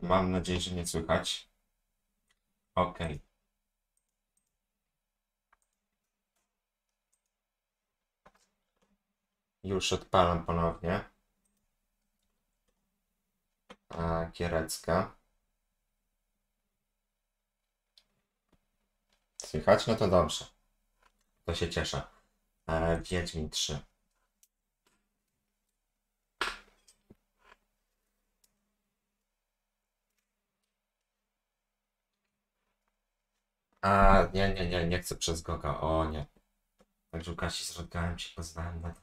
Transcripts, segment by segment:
Mam nadzieję, że nie słychać. Okej. Już odpalam ponownie. A, Gierecka. Słychać? No to dobrze. To się cieszę. E, Wiedźmin 3. A, nie, nie, nie, nie chcę przez Goga. O nie. Tak, Łukasi z Rodgałem ci pozwałem na to.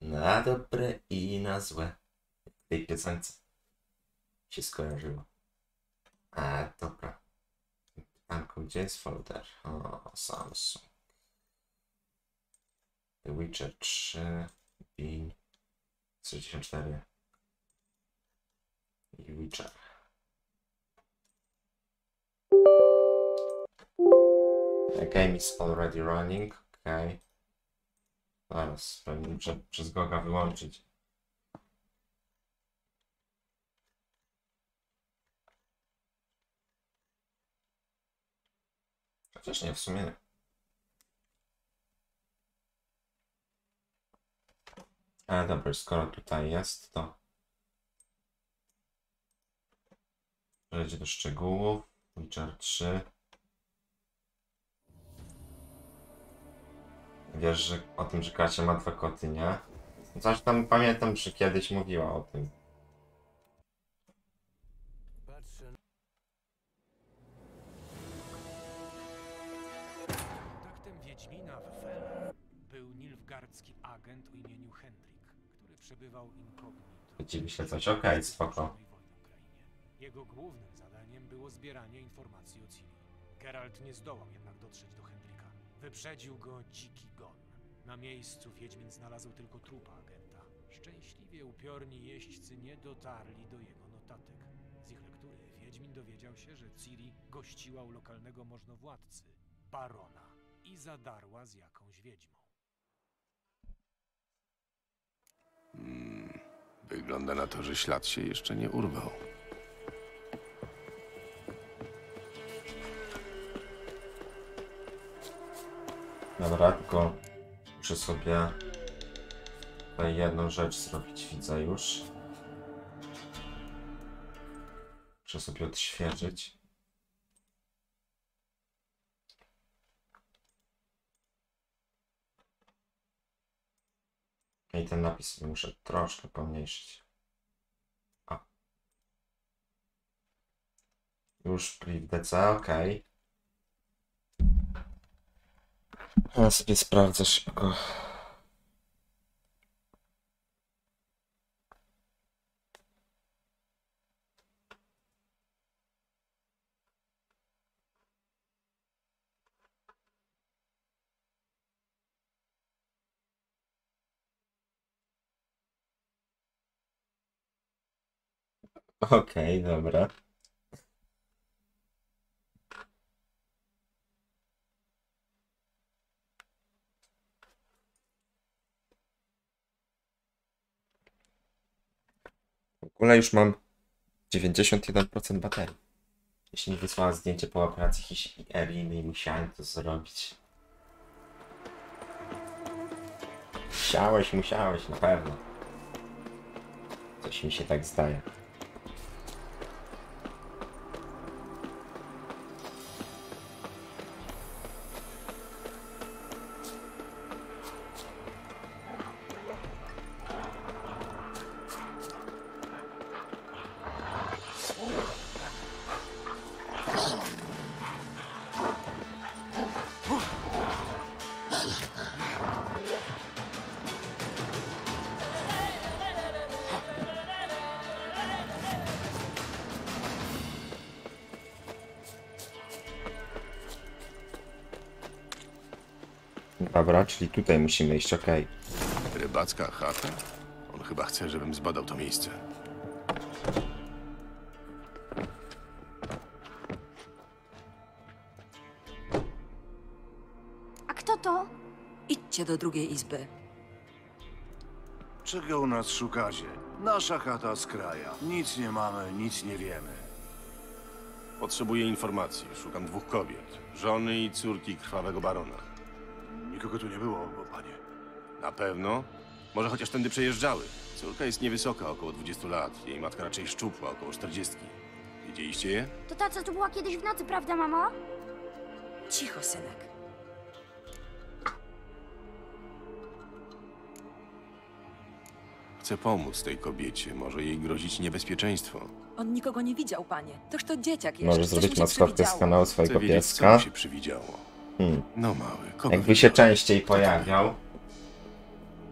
Na dobre i na złe. W tej piosence się skojarzyło. A, dobra. Pytanko, gdzie jest folder? O, Samsung. The Witcher 3, Bing 64 i Witcher. The game is already running. Okay. Zaraz, pewnie muszę przez Goga wyłączyć. Chociaż nie, w sumie nie. Ale dobra, skoro tutaj jest, to przejdzie do szczegółów. Witcher 3. Wiesz, że o tym, że Kasia ma dwa koty, nie? Coś tam pamiętam, że kiedyś mówiła o tym. Kontaktem Wiedźmina w Fel był nilfgardzki agent o imieniu Hendrik, który przebywał incognito. Dziwi się coś, okej, spoko. Jego głównym zadaniem było zbieranie informacji o Ciri. Geralt nie zdołał jednak dotrzeć do. Wyprzedził go dziki gon. Na miejscu Wiedźmin znalazł tylko trupa agenta. Szczęśliwie upiorni jeźdźcy nie dotarli do jego notatek. Z ich lektury Wiedźmin dowiedział się, że Ciri gościła u lokalnego możnowładcy, barona, i zadarła z jakąś wiedźmą. Wygląda na to, że ślad się jeszcze nie urwał. Dobra, tylko muszę sobie tutaj jedną rzecz zrobić, widzę już. Muszę sobie odświeżyć. I ten napis muszę troszkę pomniejszyć. A. Już pliw DC, ok. Ja sobie sprawdzę szybko. Okej, dobra. Ogóle już mam 91% baterii. Jeśli nie wysłałem zdjęcie po operacji histeryjnej, musiałem to zrobić. Musiałeś, musiałeś, na pewno. Coś mi się tak zdaje. Czyli tutaj musimy iść, okej. Rybacka chata? On chyba chce, żebym zbadał to miejsce. A kto to? Idźcie do drugiej izby. Czego u nas szukacie? Nasza chata z kraja. Nic nie mamy, nic nie wiemy. Potrzebuję informacji. Szukam dwóch kobiet. Żony i córki krwawego barona. Nikogo tu nie było, panie. Na pewno? Może chociaż tędy przejeżdżały. Córka jest niewysoka, około 20 lat. Jej matka raczej szczupła, około 40. Widzieliście je? To ta, co tu była kiedyś w nocy, prawda, mamo? Cicho, synek. Chcę pomóc tej kobiecie. Może jej grozić niebezpieczeństwo. On nikogo nie widział, panie. Toż to dzieciak jeszcze. Możesz Coś zrobić się maskotkę z kanału Chcę swojego wiedzieć, co pieska. mi się przywidziało. Hmm. No mały, kogo Jakby się częściej pojawiał,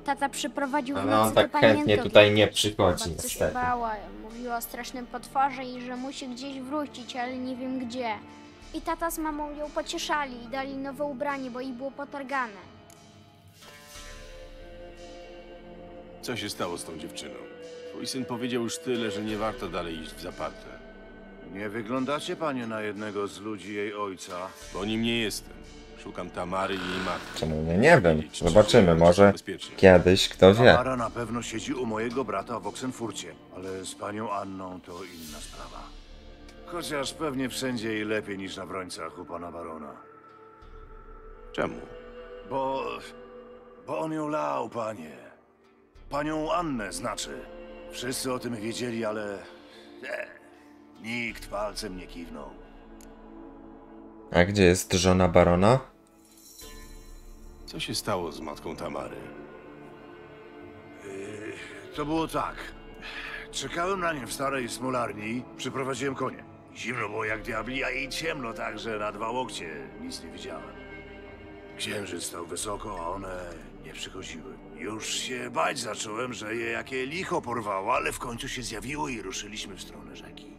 Tata przyprowadził w ale nocy on tak do chętnie tutaj nie przychodzi, niestety. bała, mówiła o strasznym potworze i że musi gdzieś wrócić, ale nie wiem gdzie. I tata z mamą ją pocieszali i dali nowe ubranie, bo jej było potargane. Co się stało z tą dziewczyną? Twój syn powiedział już tyle, że nie warto dalej iść w zaparte. Nie wyglądacie, panie, na jednego z ludzi jej ojca. Bo nim nie jestem. Szukam Tamary i jej matki. Czemu nie? Nie wiem. Zobaczymy, może bezpiecznie. kiedyś, kto wie. Tamara na pewno siedzi u mojego brata w Oksenfurcie, ale z panią Anną to inna sprawa. Chociaż pewnie wszędzie jej lepiej niż na brońcach u pana barona. Czemu? Bo... bo on ją lał, panie. Panią Annę znaczy. Wszyscy o tym wiedzieli, ale... E, nikt palcem nie kiwnął. A gdzie jest żona barona? Co się stało z matką Tamary? To było tak. Czekałem na nie w starej smolarni, przyprowadziłem konie. Zimno było jak diabli, a i ciemno tak, że na dwa łokcie nic nie widziałem. Księżyc stał wysoko, a one nie przychodziły. Już się bać zacząłem, że je jakie licho porwało, ale w końcu się zjawiło i ruszyliśmy w stronę rzeki.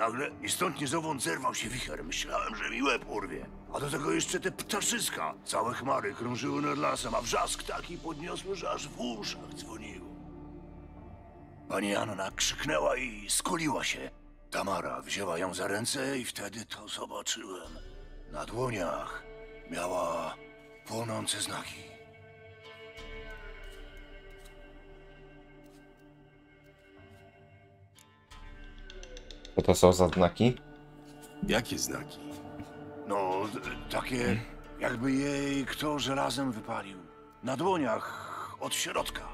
Nagle ni stąd ni zowąd zerwał się wicher. Myślałem, że mi łeb urwie. A do tego jeszcze te ptaszyska. Całe chmary krążyły nad lasem, a wrzask taki podniosły, że aż w uszach dzwoniło. Pani Anna krzyknęła i skuliła się. Tamara wzięła ją za ręce i wtedy to zobaczyłem. Na dłoniach miała płonące znaki. Co to są za znaki? Jakie znaki? No, takie jakby jej kto żelazem wypalił. Na dłoniach od środka.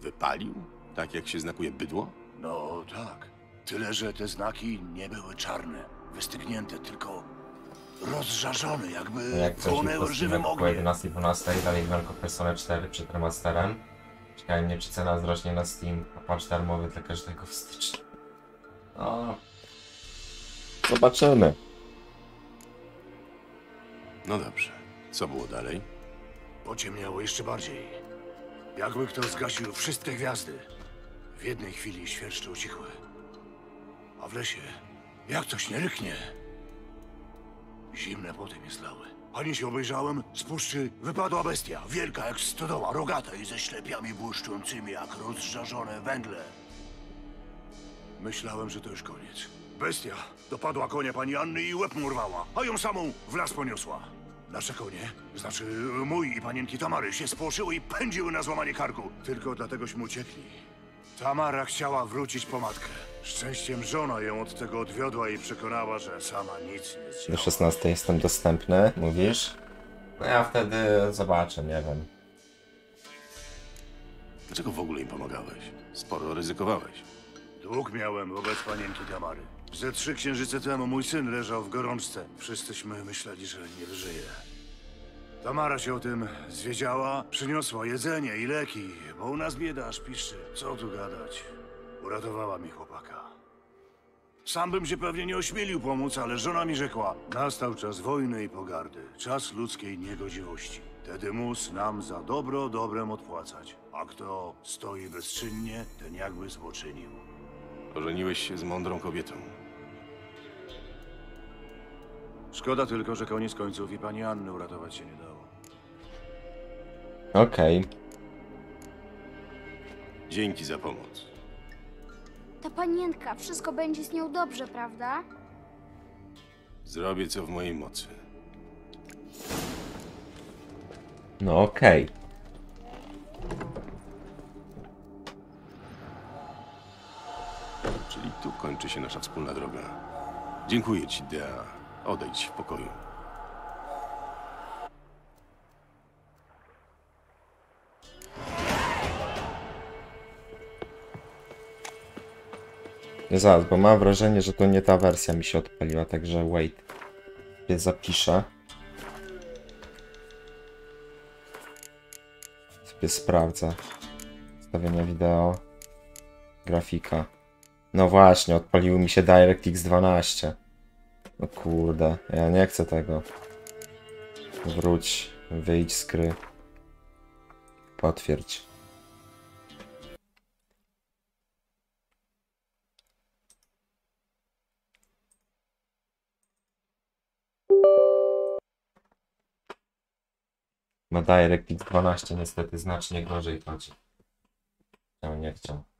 Wypalił? Tak jak się znakuje bydło? No tak. Tyle, że te znaki nie były czarne, wystygnięte, tylko rozżarzone, jakby No Jak płonęły żywym ogniem. 11-12 dalej walko Persona 4 przed remasterem. Czekaj mnie, czy cena wzrośnie na Steam, a patch darmowy dla każdego w styczniu. No... Zobaczymy. No dobrze. Co było dalej? Pociemniało jeszcze bardziej. Jakby kto zgasił wszystkie gwiazdy. W jednej chwili świerszcze ucichły. A w lesie, jak coś nie ryknie. Zimne poty mnie zlały. Ani się obejrzałem, z puszczy wypadła bestia. Wielka jak stodoła, rogata i ze ślepiami błyszczącymi jak rozżarzone węgle. Myślałem, że to już koniec. Bestia dopadła konia pani Anny i łeb mu urwała, a ją samą w las poniosła. Nasze konie, znaczy mój i panienki Tamary, się spłoszyły i pędziły na złamanie karku. Tylko dlategośmy uciekli. Tamara chciała wrócić po matkę. Szczęściem żona ją od tego odwiodła i przekonała, że sama nic nie Do zdziała. 16 jestem dostępny, mówisz? No ja wtedy zobaczę, nie wiem. Dlaczego w ogóle im pomagałeś? Sporo ryzykowałeś. Dług miałem wobec panienki Tamary. Ze trzy księżyce temu mój syn leżał w gorączce. Wszyscyśmy myśleli, że nie wyżyje. Tamara się o tym zwiedziała, przyniosła jedzenie i leki, bo u nas bieda aż piszczy. Co tu gadać? Uratowała mi chłopaka. Sam bym się pewnie nie ośmielił pomóc, ale żona mi rzekła: Nastał czas wojny i pogardy, czas ludzkiej niegodziwości. Wtedy mus nam za dobro dobrem odpłacać. A kto stoi bezczynnie, ten jakby złoczynił. Ożeniłeś się z mądrą kobietą. Szkoda tylko, że koniec końców i pani Anny uratować się nie dało. Okej. Dzięki za pomoc. Ta panienka, wszystko będzie z nią dobrze, prawda? Zrobię co w mojej mocy. No okej. Kończy się nasza wspólna droga. Dziękuję ci, Dea. Odejdź w pokoju. Zaraz, bo mam wrażenie, że to nie ta wersja mi się odpaliła, także wait. Je zapiszę. Sobie sprawdzę. Ustawienia wideo. Grafika. No właśnie, odpalił mi się DirectX 12. No kurde, ja nie chcę tego. Wróć, wyjdź z gry. Potwierdź. Na DirectX 12 niestety znacznie gorzej chodzi. Chciał, nie chciał.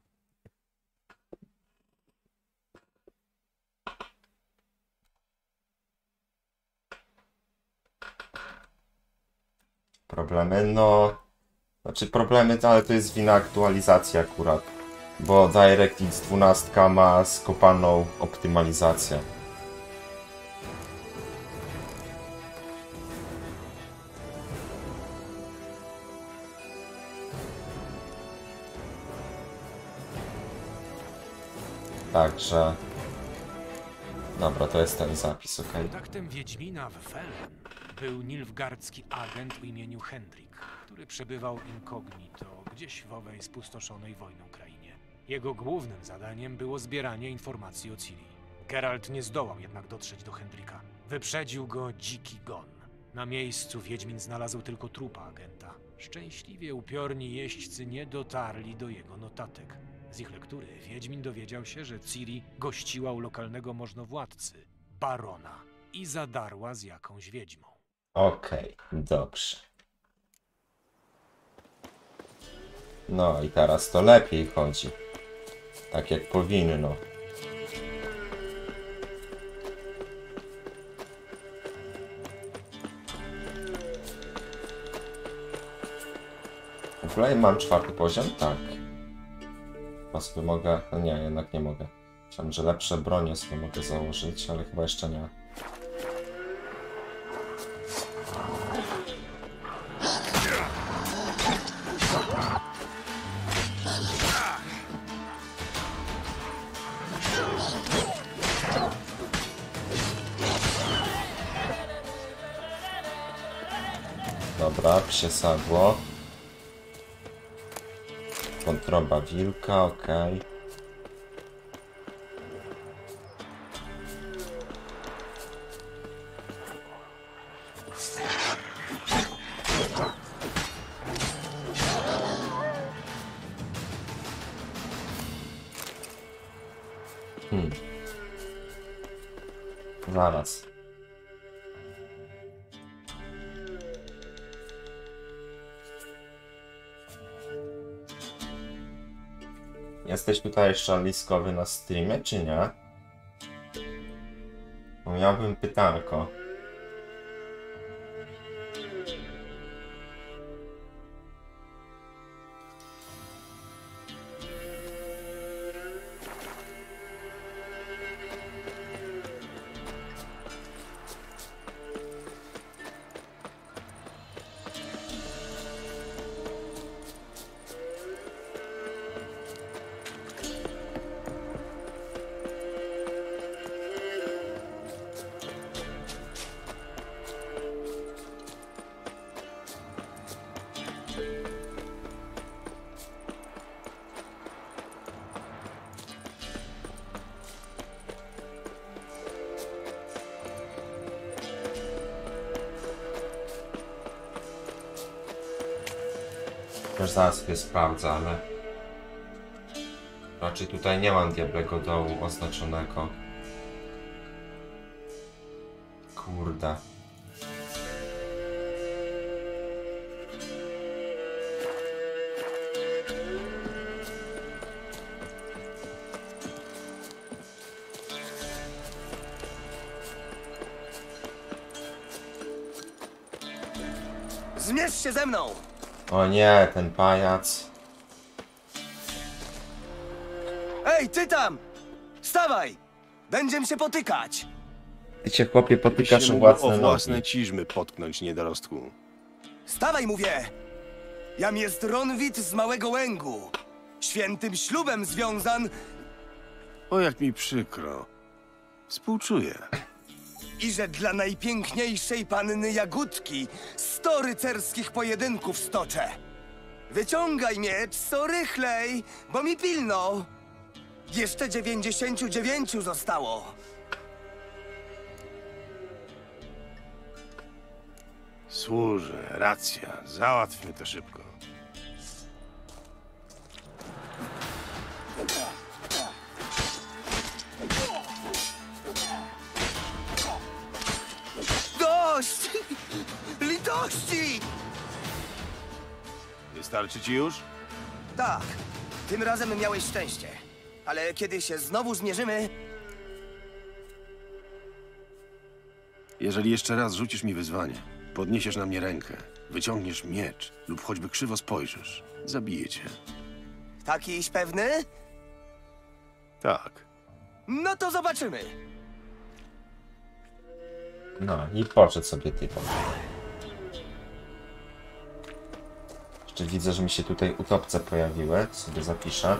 Problemy? No... Znaczy problemy, ale to jest wina aktualizacji akurat. Bo DirectX 12 ma skopaną optymalizację. Także... Dobra, to jest ten zapis, ok? Kontaktem Wiedźmina w był nilfgardzki agent o imieniu Hendrik, który przebywał incognito gdzieś w owej spustoszonej wojną krainie. Jego głównym zadaniem było zbieranie informacji o Ciri. Geralt nie zdołał jednak dotrzeć do Hendrika. Wyprzedził go dziki gon. Na miejscu Wiedźmin znalazł tylko trupa agenta. Szczęśliwie upiorni jeźdźcy nie dotarli do jego notatek. Z ich lektury Wiedźmin dowiedział się, że Ciri gościła u lokalnego możnowładcy, barona, i zadarła z jakąś wiedźmą. Okej, dobrze. No i teraz to lepiej chodzi. Tak jak powinno. W ogóle mam czwarty poziom? Tak. Chyba sobie mogę... No nie, jednak nie mogę. Myślałem, że lepsze bronie sobie mogę założyć, ale chyba jeszcze nie. Psie sadło. Wątroba wilka, okej. Hmm. Tutaj jeszcze liskowy na streamie, czy nie? Miałbym pytanko. Sobie sprawdzę, ale... Raczej tutaj nie mam diablego dołu oznaczonego. O nie, ten pajac. Ej, ty tam! Wstawaj! Będziemy się potykać! Ty cię chłopie potykasz się o własne o nogi. własne ciżmy potknąć, niedorostku. Wstawaj, mówię! Jam jest Ronwit z Małego Łęgu. Świętym ślubem związan O, jak mi przykro. Współczuję. i że dla najpiękniejszej panny Jagódki sto rycerskich pojedynków stoczę. Wyciągaj miecz, co rychlej, bo mi pilno. Jeszcze dziewięćdziesięciu dziewięciu zostało. Służę, racja. Załatwmy to szybko. Wystarczy ci już? Tak, tym razem miałeś szczęście. Ale kiedy się znowu zmierzymy, Jeżeli jeszcze raz rzucisz mi wyzwanie, podniesiesz na mnie rękę, wyciągniesz miecz lub choćby krzywo spojrzysz, zabiję cię. takiś pewny? Tak. No to zobaczymy. No i poszedł sobie typem. Widzę, że mi się tutaj utopce pojawiły. Sobie zapiszę.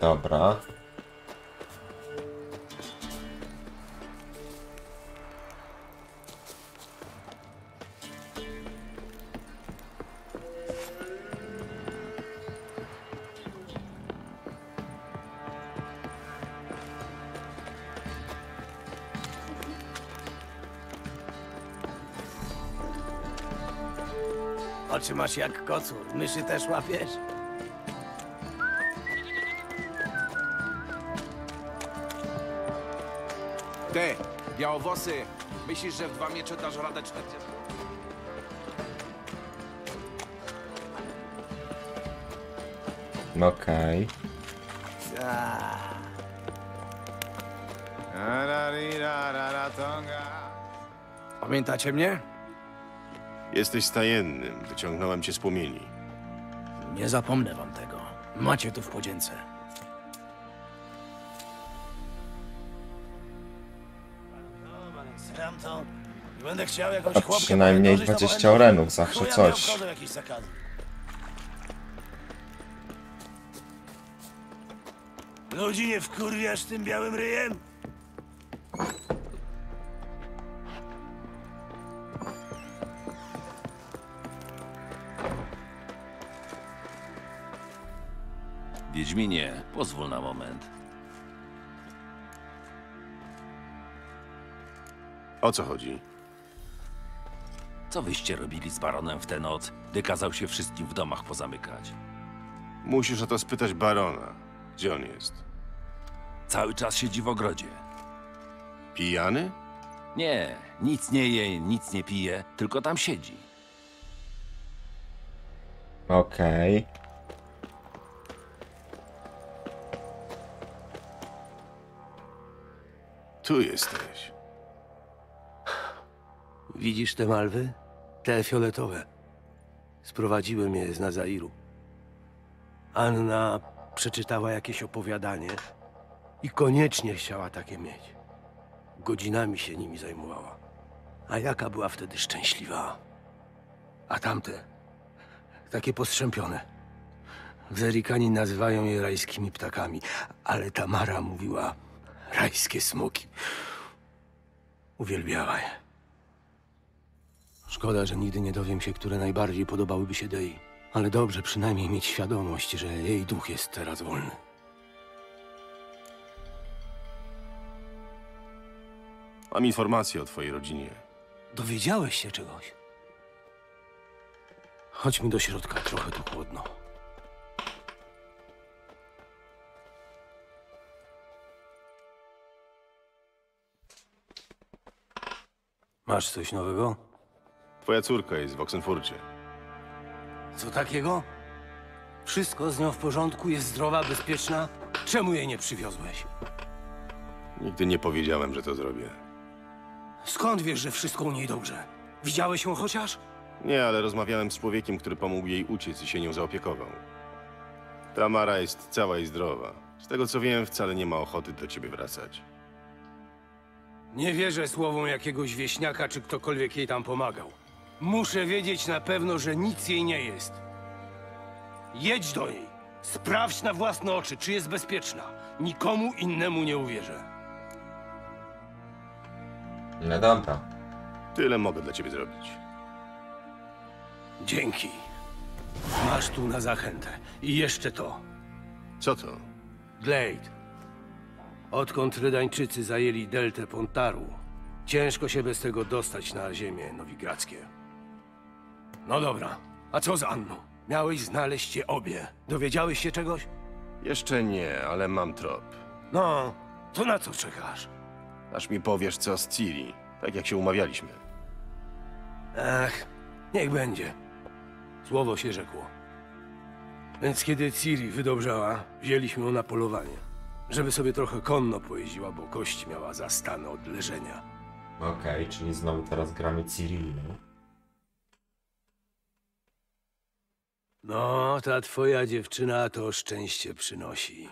Dobra. Oczy masz jak kocur, myszy też łapiesz? Ty, białowłosy, myślisz, że w dwa miecze dasz radę 40? Okej. Pamiętacie mnie? Jesteś stajennym. Wyciągnąłem cię z płomieni. Nie zapomnę wam tego. Macie tu w podzięce. Sram to. I będę chciał jakąś A chłopkę przynajmniej pojednożyć, to 20 powiem, orenów, zawsze chuja coś. obchodzą jakieś zakazy. Ludzi nie wkurwiasz tym białym ryjem? Wiedźminie, pozwól na moment. O co chodzi? Co wyście robili z baronem w tę noc, gdy kazał się wszystkim w domach pozamykać? Musisz o to spytać barona. Gdzie on jest? Cały czas siedzi w ogrodzie. Pijany? Nie, nic nie je, nic nie pije, tylko tam siedzi. Okej. Tu jesteś. Widzisz te malwy? Te fioletowe. Sprowadziłem je z Nazairu. Anna przeczytała jakieś opowiadanie i koniecznie chciała takie mieć. Godzinami się nimi zajmowała. A jaka była wtedy szczęśliwa. A tamte, takie postrzępione. Zerikani nazywają je rajskimi ptakami, ale Tamara mówiła rajskie smoki. Uwielbiała je. Szkoda, że nigdy nie dowiem się, które najbardziej podobałyby się Dei. Ale dobrze przynajmniej mieć świadomość, że jej duch jest teraz wolny. Mam informacje o twojej rodzinie. Dowiedziałeś się czegoś? Chodźmy do środka, trochę tu chłodno. Masz coś nowego? Twoja córka jest w Oxenfurcie. Co takiego? Wszystko z nią w porządku, jest zdrowa, bezpieczna? Czemu jej nie przywiozłeś? Nigdy nie powiedziałem, że to zrobię. Skąd wiesz, że wszystko u niej dobrze? Widziałeś ją chociaż? Nie, ale rozmawiałem z człowiekiem, który pomógł jej uciec i się nią zaopiekował. Tamara jest cała i zdrowa. Z tego co wiem, wcale nie ma ochoty do ciebie wracać. Nie wierzę słowom jakiegoś wieśniaka, czy ktokolwiek jej tam pomagał. Muszę wiedzieć na pewno, że nic jej nie jest. Jedź do niej. Sprawdź na własne oczy, czy jest bezpieczna. Nikomu innemu nie uwierzę. No dobra. Tyle mogę dla ciebie zrobić. Dzięki. Masz tu na zachętę. I jeszcze to. Co to? Glade. Odkąd Rydańczycy zajęli deltę Pontaru, ciężko się bez tego dostać na ziemię nowigradzkie. No dobra, a co z Anną? Miałeś znaleźć je obie. Dowiedziałeś się czegoś? Jeszcze nie, ale mam trop. No, to na co czekasz? Aż mi powiesz co z Ciri, tak jak się umawialiśmy. Ach, niech będzie. Słowo się rzekło. Więc kiedy Ciri wydobrzała, wzięliśmy ją na polowanie. Żeby sobie trochę konno pojeździła, bo kość miała zastane od leżenia. Okej, czyli znowu teraz gramy Cyrillą. No, ta twoja dziewczyna to szczęście przynosi.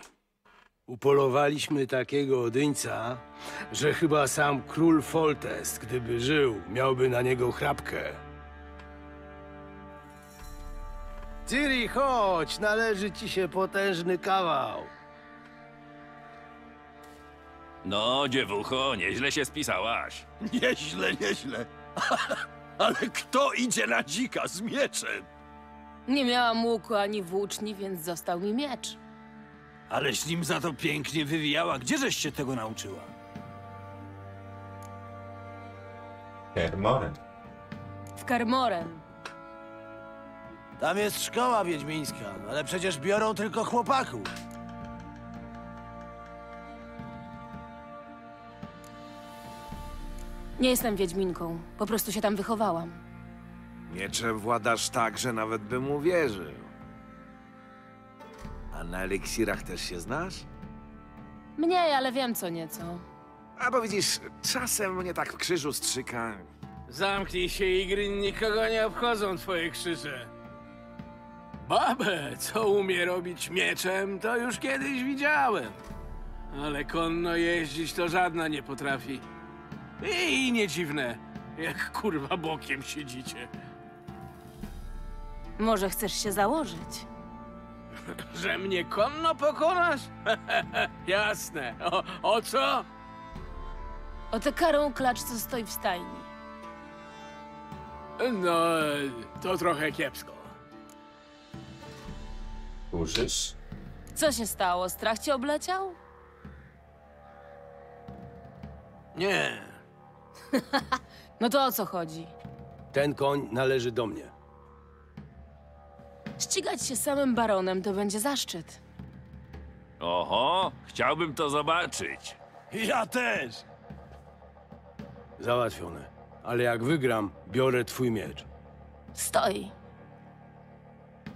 Upolowaliśmy takiego odyńca, że chyba sam król Foltest, gdyby żył, miałby na niego chrapkę. Ciri, chodź, należy ci się potężny kawał. No, dziewucho, nieźle się spisałaś. Nieźle, nieźle. Ale kto idzie na dzika z mieczem? Nie miałam łuku ani włóczni, więc został mi miecz. Aleś nim za to pięknie wywijała. Gdzieżeś się tego nauczyła? Kermoren. W Kermoren. Tam jest szkoła wiedźmińska, ale przecież biorą tylko chłopaków. Nie jestem wiedźminką. Po prostu się tam wychowałam. Mieczem władasz tak, że nawet bym uwierzył. A na eliksirach też się znasz? Mniej, ale wiem co nieco. A bo widzisz, czasem mnie tak w krzyżu strzyka. Zamknij się, Igry, nikogo nie obchodzą twoje krzyże. Babę, co umie robić mieczem, to już kiedyś widziałem. Ale konno jeździć to żadna nie potrafi. I nie dziwne, jak kurwa bokiem siedzicie. Może chcesz się założyć? Że mnie konno pokonasz? Jasne. O, o co? O tę karą klacz, co stoi w stajni. No, to trochę kiepsko. Użysz? Co się stało? Strach cię obleciał? Nie. No to o co chodzi? Ten koń należy do mnie. Ścigać się samym baronem to będzie zaszczyt. Oho, chciałbym to zobaczyć. Ja też. Załatwione. Ale jak wygram, biorę twój miecz. Stoi.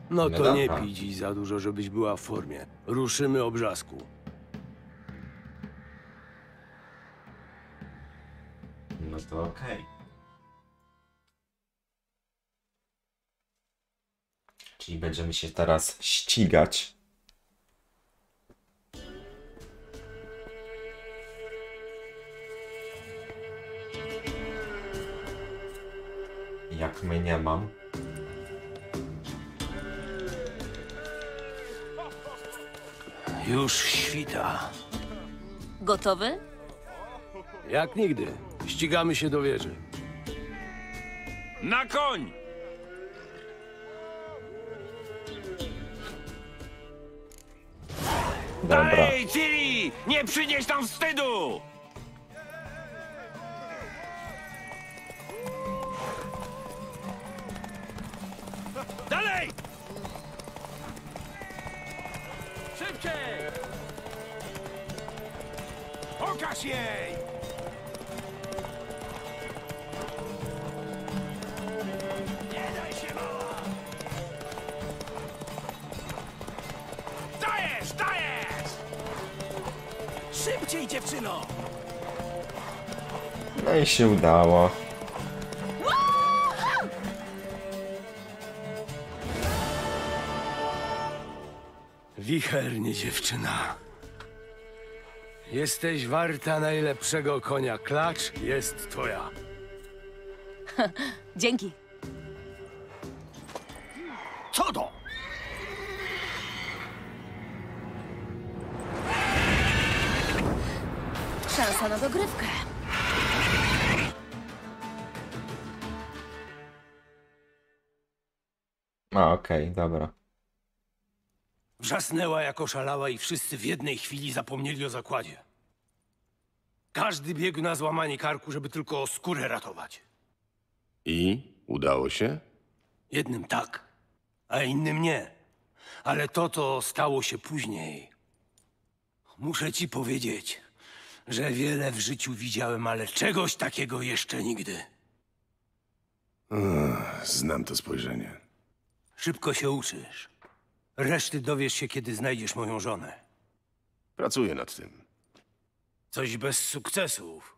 No to nie pij dziś za dużo, żebyś była w formie. Ruszymy obrzasku. No to okej. Czyli będziemy się teraz ścigać. Jak mnie nie mam. Już świta. Gotowy? Jak nigdy. Ścigamy się do wieży. Na koń! Dobra. Ej, Ciri! Nie przynieś tam wstydu! Dalej! Szybciej! Pokaż jej! Szybciej, dziewczyno! No i się udało. Wichernie, dziewczyna. Jesteś warta najlepszego konia. Klacz jest twoja. Dzięki. Co to? Na dogrywkę. A, okej, dobra. Wrzasnęła jako szalała i wszyscy w jednej chwili zapomnieli o zakładzie. Każdy biegł na złamanie karku, żeby tylko skórę ratować. I udało się? Jednym tak, a innym nie. Ale to, co stało się później. Muszę ci powiedzieć, że wiele w życiu widziałem, ale czegoś takiego jeszcze nigdy. Znam to spojrzenie. Szybko się uczysz. Reszty dowiesz się, kiedy znajdziesz moją żonę. Pracuję nad tym. Coś bez sukcesów.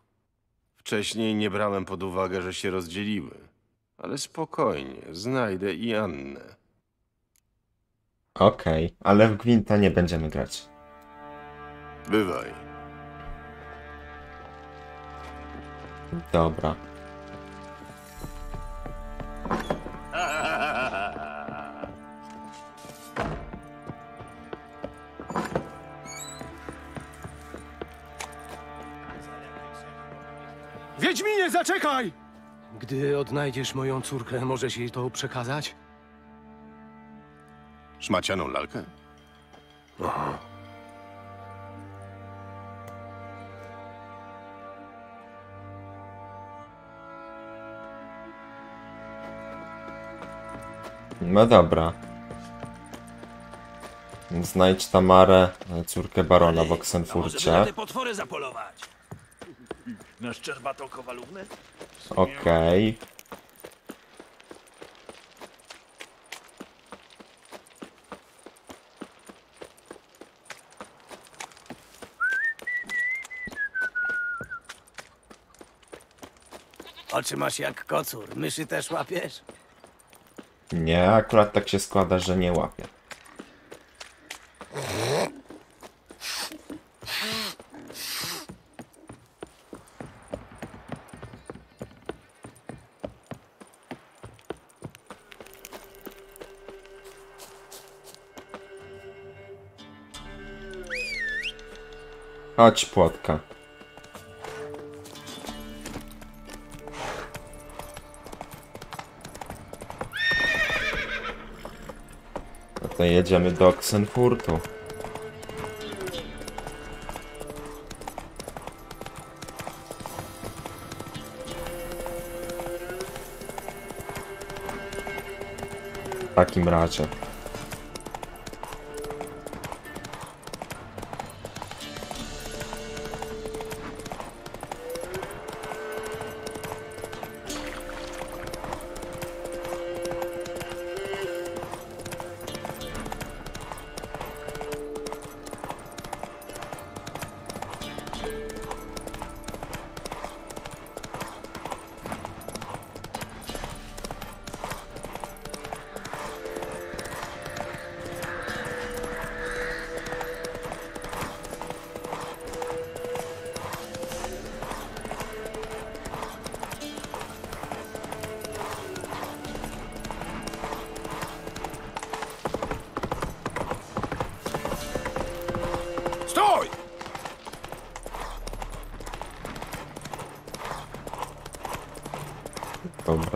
Wcześniej nie brałem pod uwagę, że się rozdzieliły. Ale spokojnie, znajdę i Annę. Okej, ale w Gwinta nie będziemy grać. Bywaj. Dobra. Wiedźminie, zaczekaj! Gdy odnajdziesz moją córkę, możesz jej to przekazać? Szmacianą lalkę? Aha. No dobra. Znajdź Tamarę, córkę barona w Oxenfurcie. potwory zapolować. Na szczerbatą kowalównę? Okej. Oczy masz jak kocur. Myszy też łapiesz? Nie, akurat tak się składa, że nie łapię. Chodź, płotka. To jedziemy do Oxenfurtu. W takim razie.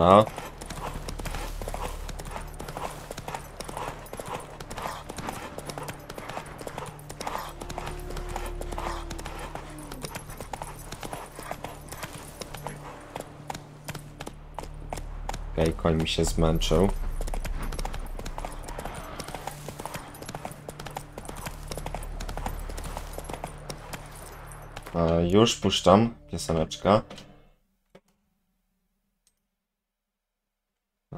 Dobra. Okej, koń mi się zmęczył. E, już puszczam pioseneczkę.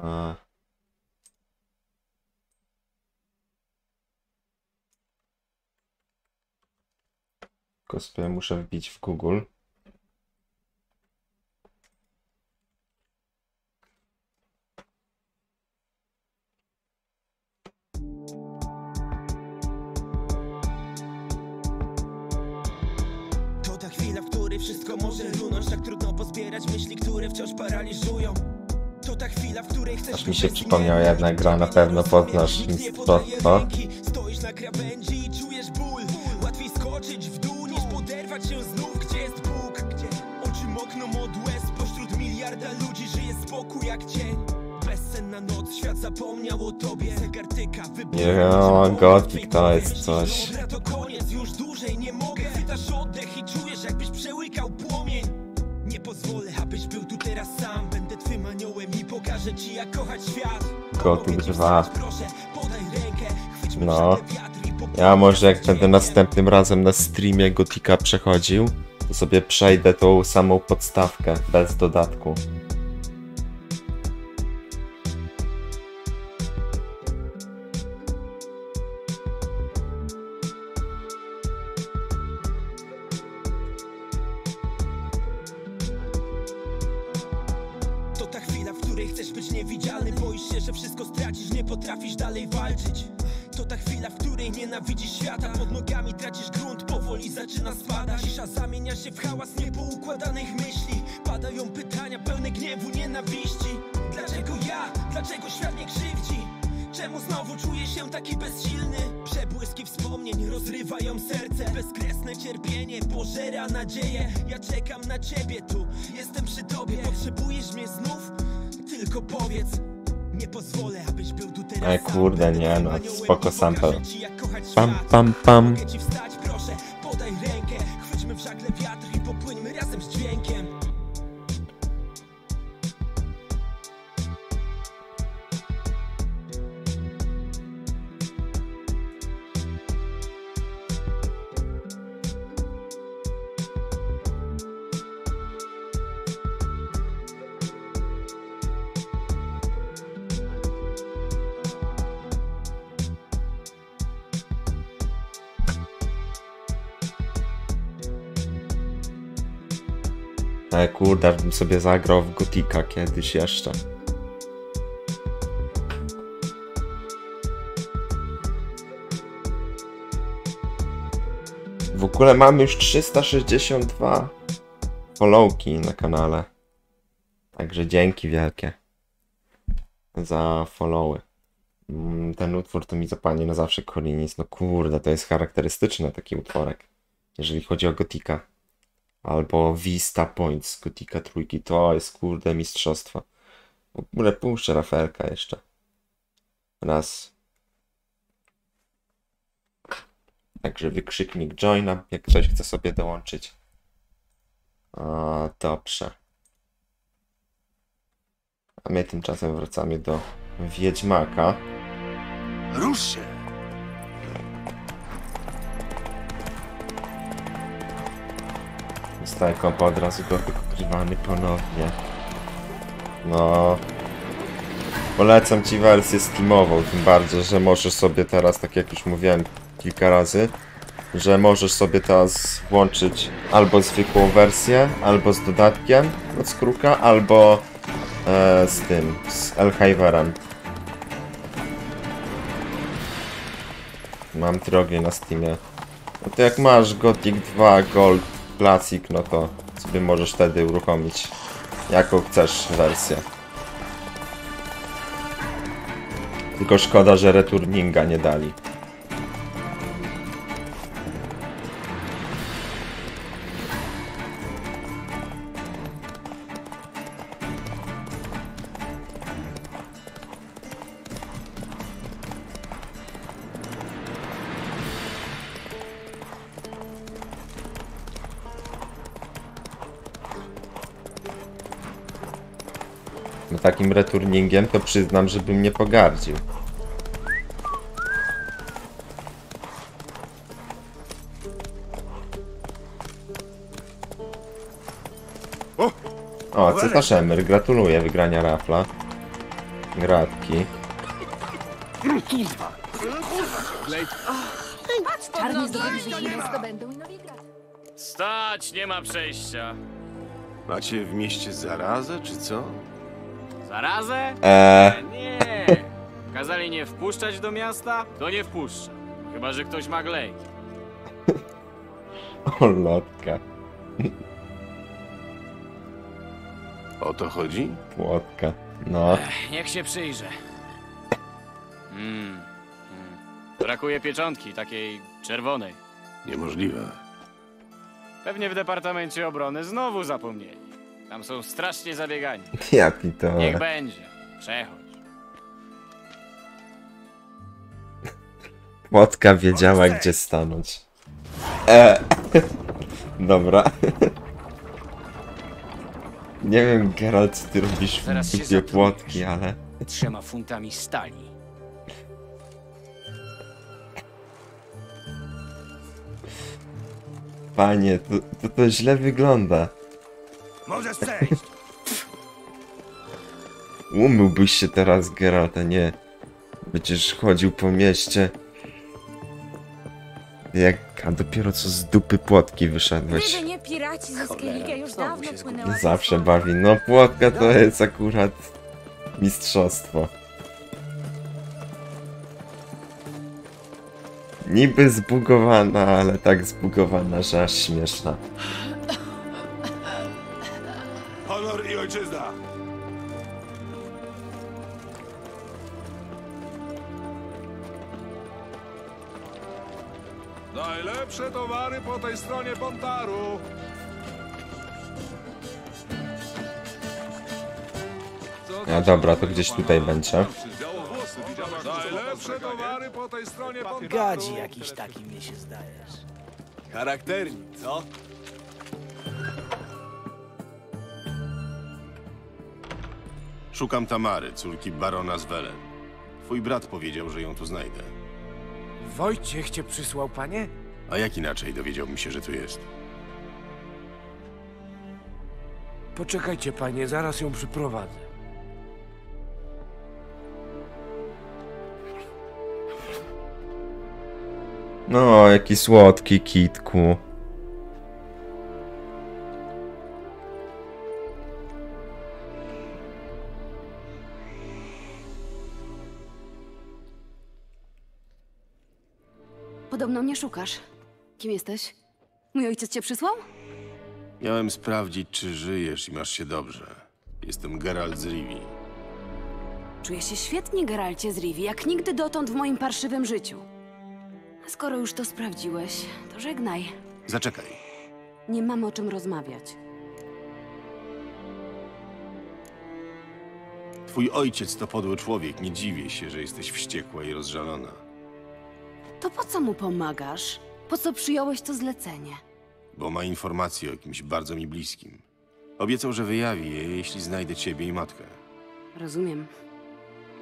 E, Szybko sobie muszę wbić w Google. To ta chwila, w której wszystko może runąć Tak trudno pozbierać myśli, które wciąż paraliżują To ta chwila, w której chcesz Aż mi się przypomniała jedna gra, na pewno poznasz mistrzostwo. Gothic to jest coś. To koniec, już dłużej nie mogę Chwytasz oddech i czujesz jakbyś przełykał płomień Nie pozwolę, abyś był tu teraz sam Będę twym aniołem i pokażę ci jak kochać świat Gothic 2. Proszę, podaj rękę Chwyćmy No. Ja może jak będę następnym razem na streamie Gotika przechodził, to sobie przejdę tą samą podstawkę, bez dodatku. Aniołem spoko i sample. Sobie zagrał w Gotika kiedyś jeszcze. W ogóle mamy już 362 followki na kanale. Także dzięki wielkie za followy. Mm, Ten utwór to mi zapanie na zawsze Korinis. No kurde, to jest charakterystyczny taki utworek, jeżeli chodzi o Gotika. Albo Vista Point z Gotika trójki. To jest kurde mistrzostwo. W ogóle puszczę Rafelka jeszcze. Raz. Także wykrzyknik joina, jak ktoś chce sobie dołączyć. A, dobrze. A my tymczasem wracamy do Wiedźmaka. Rusz się! Zostaje kompa od razu gotyk ukrywany ponownie. No. Polecam ci wersję Steamową, tym bardziej, że możesz sobie teraz, tak jak już mówiłem kilka razy, że możesz sobie teraz włączyć albo zwykłą wersję, albo z dodatkiem od skruka, albo e, z tym, z Elhiverem. Mam drogie na Steamie. No to jak masz Gothic 2 Gold Classic, no to sobie możesz wtedy uruchomić jaką chcesz wersję. Tylko szkoda, że returninga nie dali. Takim returningiem to przyznam, że bym nie pogardził. O, Cyta Szemyr, gratuluję wygrania rafla. Gratki. Czarni zdobędą. Stać, nie ma przejścia. Macie w mieście zarazę, czy co? Zarazę? Eee. Nie. Kazali nie wpuszczać do miasta? To nie wpuszcza. Chyba, że ktoś ma glej. O, lotka. O to chodzi? Płotka. No. Niech się przyjrzę. Mm. mm. Brakuje pieczątki, takiej czerwonej. Niemożliwe. Pewnie w Departamencie Obrony znowu zapomnieli. Tam są strasznie zabiegani. Ja pitole. Niech będzie. Przechodź. Płotka wiedziała, gdzie stanąć. E. Dobra. Nie wiem, Geralt, co ty robisz w Zaraz dupie płotki, ale... Trzema funtami stali. Panie, to, to, to źle wygląda. Możesz przejść. Umyłbyś się teraz, Geralt, a nie... Będziesz chodził po mieście... Jak... A dopiero co z dupy płotki wyszedłeś. Gdyby nie piraci ze Skellige już dawno płynęła Zawsze bawi. No płotka to jest akurat mistrzostwo. Niby zbugowana, ale tak zbugowana, że aż śmieszna. Honor i ojczyzna! Najlepsze towary po tej stronie Pontaru! A dobra, to gdzieś tutaj będzie. Najlepsze towary po tej stronie Pontaru! Gadzi jakiś taki mnie się zdajesz. Charakterni, co? Szukam Tamary, córki barona z Welen. Twój brat powiedział, że ją tu znajdę. Wojciech cię przysłał, panie? A jak inaczej dowiedziałbym się, że tu jest? Poczekajcie, panie, zaraz ją przyprowadzę. No, jaki słodki kitku. Szukasz. Kim jesteś? Mój ojciec cię przysłał? Miałem sprawdzić, czy żyjesz i masz się dobrze. Jestem Geralt z Rivii. Czuję się świetnie, Geralcie z Rivi, jak nigdy dotąd w moim parszywym życiu. A skoro już to sprawdziłeś, to żegnaj. Zaczekaj. Nie mamy o czym rozmawiać. Twój ojciec to podły człowiek. Nie dziwię się, że jesteś wściekła i rozżalona. To po co mu pomagasz? Po co przyjąłeś to zlecenie? Bo ma informacje o kimś bardzo mi bliskim. Obiecał, że wyjawi je, jeśli znajdę ciebie i matkę. Rozumiem.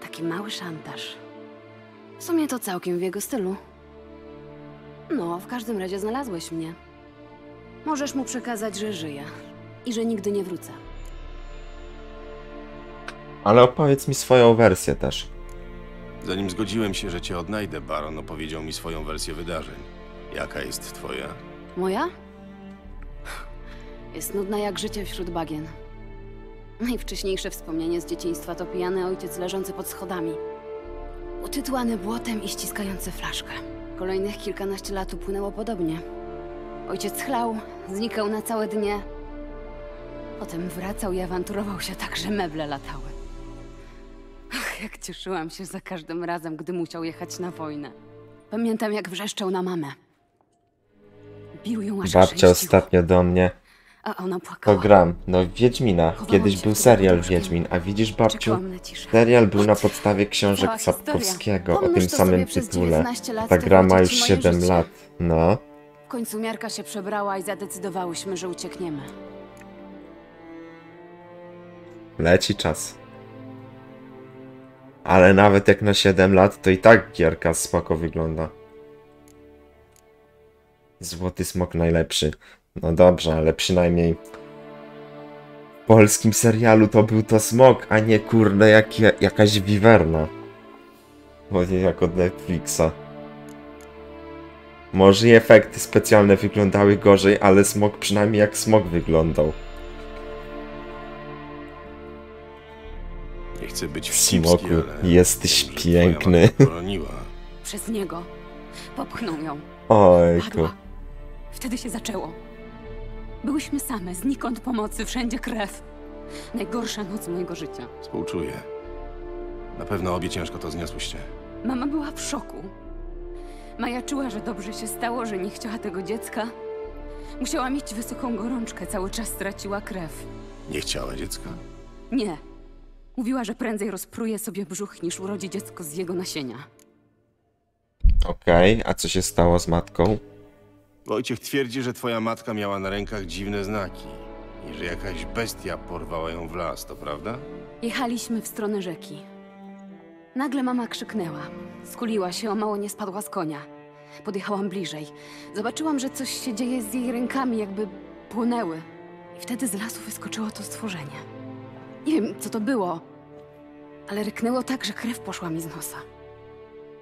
Taki mały szantaż. W sumie to całkiem w jego stylu. No, w każdym razie znalazłeś mnie. Możesz mu przekazać, że żyję i że nigdy nie wrócę. Ale opowiedz mi swoją wersję też. Zanim zgodziłem się, że cię odnajdę, baron opowiedział mi swoją wersję wydarzeń. Jaka jest twoja? Moja? Jest nudna jak życie wśród bagien. Najwcześniejsze wspomnienie z dzieciństwa to pijany ojciec leżący pod schodami. Utytułany błotem i ściskający flaszkę. Kolejnych kilkanaście lat upłynęło podobnie. Ojciec chlał, znikał na całe dnie. Potem wracał i awanturował się tak, że meble latały. Ach, jak cieszyłam się za każdym razem, gdy musiał jechać na wojnę. Pamiętam, jak wrzeszczał na mamę. Bił ją aż Babcia ostatnio do mnie. a ona płakała. To gram. No Wiedźmina. Kiedyś był serial. Wiedźmin, a widzisz babciu? Serial był na podstawie książek. Sapkowskiego o tym samym tytule. 19 lat, Ta gra ma już ci moje 7 życie. lat. No. W końcu miarka się przebrała i zadecydowałyśmy, że uciekniemy. Leci czas. Ale nawet jak na 7 lat, to i tak gierka spoko wygląda. Złoty smok najlepszy. No dobrze, ale przynajmniej w polskim serialu to był to smok, a nie kurde jak, jakaś wiwerna. Nie jak od Netflixa. Może i efekty specjalne wyglądały gorzej, ale smok przynajmniej jak smok wyglądał. Nie chcę być Smoku, wścibski, ale jesteś piękny. Przez niego. Popchnął ją. Ojku. Wtedy się zaczęło. Byłyśmy same, znikąd pomocy, wszędzie krew. Najgorsza noc mojego życia. Współczuję. Na pewno obie ciężko to zniosłyście. Mama była w szoku. Maja czuła, że dobrze się stało, że nie chciała tego dziecka. Musiała mieć wysoką gorączkę, cały czas straciła krew. Nie chciała dziecka? Nie. Mówiła, że prędzej rozpruje sobie brzuch, niż urodzi dziecko z jego nasienia. Okej, a co się stało z matką? Wojciech twierdzi, że twoja matka miała na rękach dziwne znaki i że jakaś bestia porwała ją w las, to prawda? Jechaliśmy w stronę rzeki. Nagle mama krzyknęła. Skuliła się, o mało nie spadła z konia. Podjechałam bliżej. Zobaczyłam, że coś się dzieje z jej rękami, jakby płonęły. I wtedy z lasu wyskoczyło to stworzenie. Nie wiem, co to było, ale ryknęło tak, że krew poszła mi z nosa.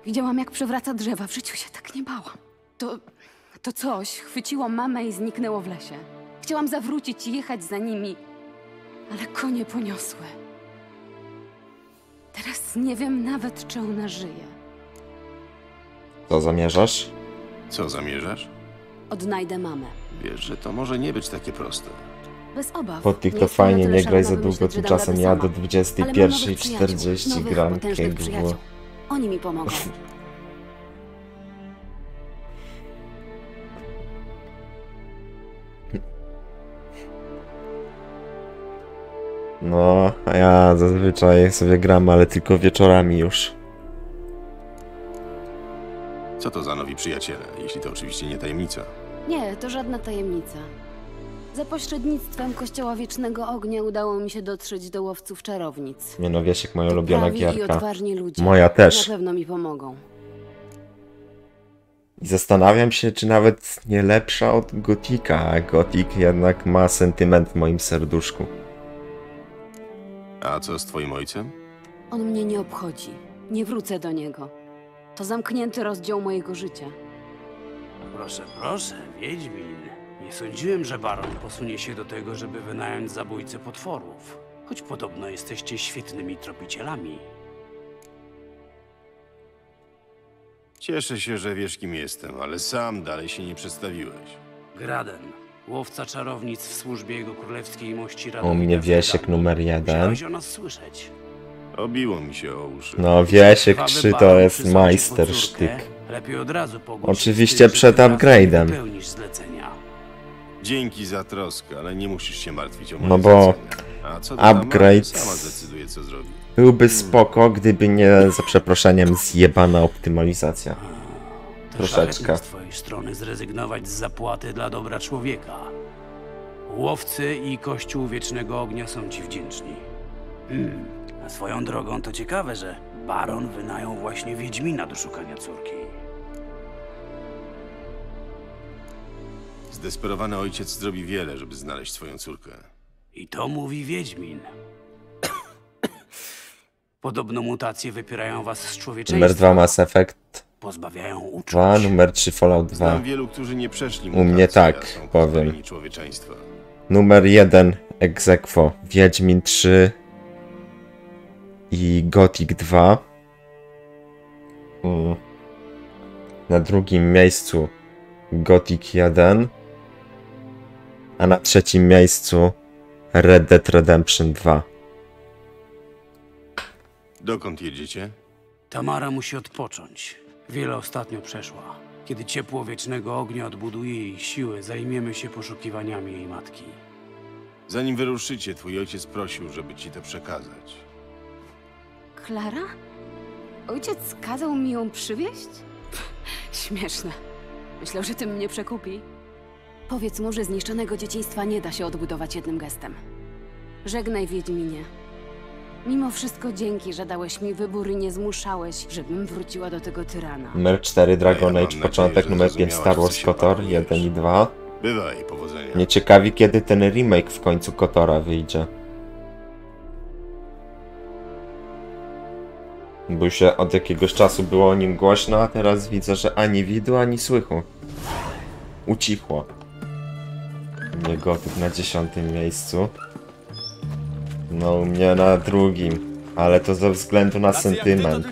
Widziałam, jak przewraca drzewa. W życiu się tak nie bałam. To, to coś chwyciło mamę i zniknęło w lesie. Chciałam zawrócić i jechać za nimi, ale konie poniosły. Teraz nie wiem nawet, czy ona żyje. Co zamierzasz? Co zamierzasz? Odnajdę mamę. Wiesz, że to może nie być takie proste. Bez obaw. Podtik Nie to fajnie, nie graj za długo, tymczasem ja do Ale mam nowych przyjaciół, 21.40 nowych, gram przyjaciół. Oni mi pomogą. No, a ja zazwyczaj sobie gram, ale tylko wieczorami już. Co to za nowi przyjaciele, jeśli to oczywiście nie tajemnica? Nie, to żadna tajemnica. Za pośrednictwem Kościoła Wiecznego Ognia udało mi się dotrzeć do łowców czarownic. Nie no, Wiesiek, moja ulubiona Prawi i gierka. odważni ludzie. Moja też. Na pewno mi pomogą. I zastanawiam się, czy nawet nie lepsza od Gotika, a Gotik jednak ma sentyment w moim serduszku. A co z twoim ojcem? On mnie nie obchodzi. Nie wrócę do niego. To zamknięty rozdział mojego życia. Proszę, proszę, Wiedźmin. Nie sądziłem, że baron posunie się do tego, żeby wynająć zabójcę potworów. Choć podobno jesteście świetnymi tropicielami. Cieszę się, że wiesz kim jestem, ale sam dalej się nie przedstawiłeś. Graden, łowca czarownic w służbie jego królewskiej mości U Radowida mnie Wiesiek numer jeden. Musiałeś o nas słyszeć. Obiło mi się o uszy. No, Wiesiek Krwawy 3 to jest majstersztyk. Lepiej od razu Oczywiście przed upgrade'em. wypełnisz zlecenia. Dzięki za troskę, ale nie musisz się martwić o moje No bo zlecenia. A co do Tamary, upgrade sama zdecyduje, co zrobi. byłby spoko, gdyby nie, za przeproszeniem, zjebana optymalizacja. Troszeczkę. z twojej strony zrezygnować z zapłaty dla dobra człowieka. Łowcy i Kościół Wiecznego Ognia są ci wdzięczni. Hmm. A swoją drogą to ciekawe, że baron wynajął właśnie Wiedźmina do szukania córki. Zdesperowany ojciec zrobi wiele, żeby znaleźć swoją córkę. I to mówi Wiedźmin. Podobno mutacje wypierają was z człowieczeństwa. Numer 2 Mass Effect Pozbawiają uczuć. 2, numer 3 Fallout 2. Znam wielu, którzy nie przeszli U mnie tak, powiem. Numer 1 Exequo Wiedźmin 3 i Gothic 2. Mm. Na drugim miejscu Gothic 1. A na trzecim miejscu Red Dead Redemption 2. Dokąd jedziecie? Tamara musi odpocząć. Wiele ostatnio przeszła. Kiedy ciepło wiecznego ognia odbuduje jej siły, zajmiemy się poszukiwaniami jej matki. Zanim wyruszycie, twój ojciec prosił, żeby ci to przekazać. Klara? Ojciec kazał mi ją przywieźć? Śmieszne. Myślał, że tym mnie przekupi. Powiedz mu, że zniszczonego dzieciństwa nie da się odbudować jednym gestem. Żegnaj, Wiedźminie. Mimo wszystko dzięki, że dałeś mi wybór i nie zmuszałeś, żebym wróciła do tego tyrana. Numer 4 Dragon Age nadzieję, początek, numer 5 zrozumiałaś, Star Wars KOTOR pakujesz. 1 i 2. Bywaj, powodzenia. Mnie ciekawi kiedy ten remake w końcu KOTORa wyjdzie. Bo już się od jakiegoś czasu było o nim głośno, a teraz widzę, że ani widu, ani słychu. ucichło. Nie gotów na dziesiątym miejscu. No u mnie na drugim. Ale to ze względu na sentyment.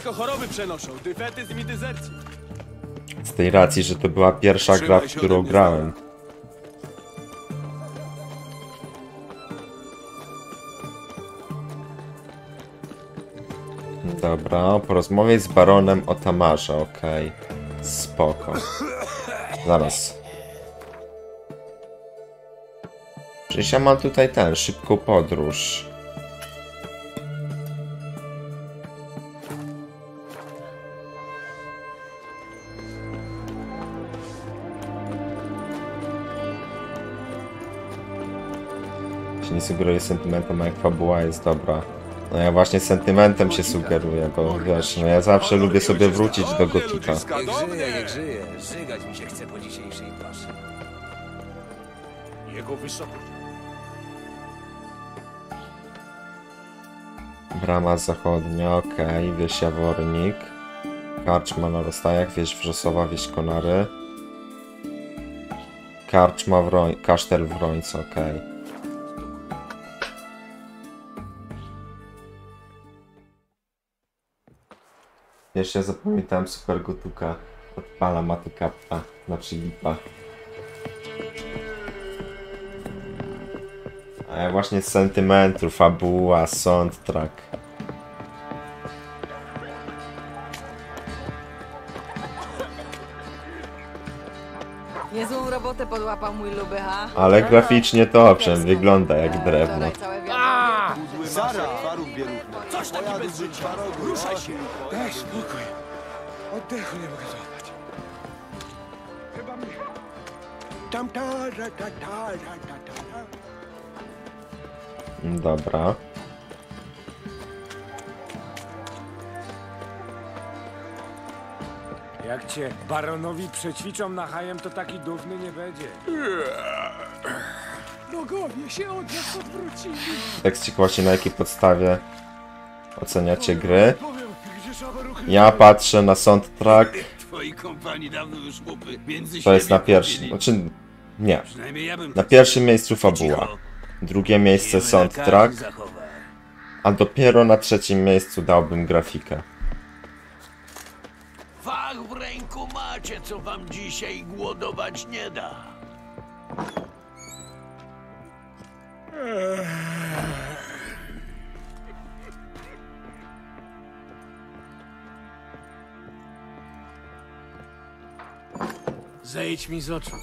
Z tej racji, że to była pierwsza gra, w którą grałem. Dobra, porozmawiaj z baronem o Tamarze, okej. Spoko. Zaraz. Przecież ja mam tutaj ten, szybką podróż. nie sugeruje sentymentem, a jak fabuła jest dobra. No ja właśnie sentymentem się sugeruję, bo wiesz, no ja zawsze lubię sobie wrócić do Gotika. Niech żyje, niech żyje. Żygać mi się chce po dzisiejszej paszy. Jego wysokość. Brama zachodnia, okej, wieś Jawornik. Karczma na rozstajach, wieś Wrzosowa, wieś Konary. Karczma Wroń... Kasztel Wrońca, okej. Jeszcze zapamiętałem Super Gotuka. Odpala Matykappa na Filipa. A ja właśnie sentymentu, fabuła, soundtrack. Ale graficznie to owszem, wygląda jak drewno. Zara! Coś taki bez życia. Ruszaj się! Daj spokój. Oddechu nie mogę złapać. Chyba mnie... Tam ta, ta, ta, ta, ta, ta, ta. Dobra. Jak cię baronowi przećwiczą na hajem, to taki dumny nie będzie. Bogowie się od nas odwrócili. Tak z ciekawości na jakiej podstawie oceniacie gry. Ja patrzę na soundtrack. Twoi kompanii dawno już chłopy między To jest na pierwszym. Znaczy. Nie. Przynajmniej ja bym Na pierwszym miejscu fabuła. Drugie miejsce soundtrack. A dopiero na trzecim miejscu dałbym grafikę. Macie, co wam dzisiaj głodować nie da. Zejdź mi z oczu.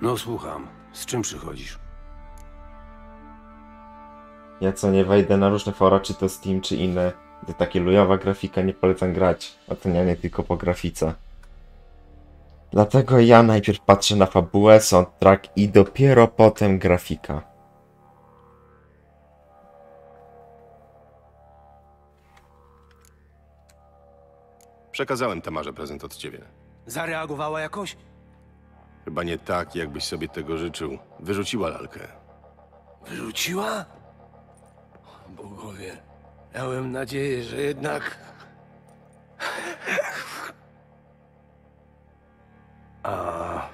No słucham. Z czym przychodzisz? Ja co nie wejdę na różne fora, czy to Steam, czy inne. Gdy takie lujowa grafika nie polecam grać. Ocenianie tylko po grafice. Dlatego ja najpierw patrzę na fabułę, soundtrack i dopiero potem grafika. Przekazałem Tamarze prezent od ciebie. Zareagowała jakoś? Chyba nie tak, jakbyś sobie tego życzył. Wyrzuciła lalkę. Wyrzuciła? Bogowie, miałem nadzieję, że jednak... A...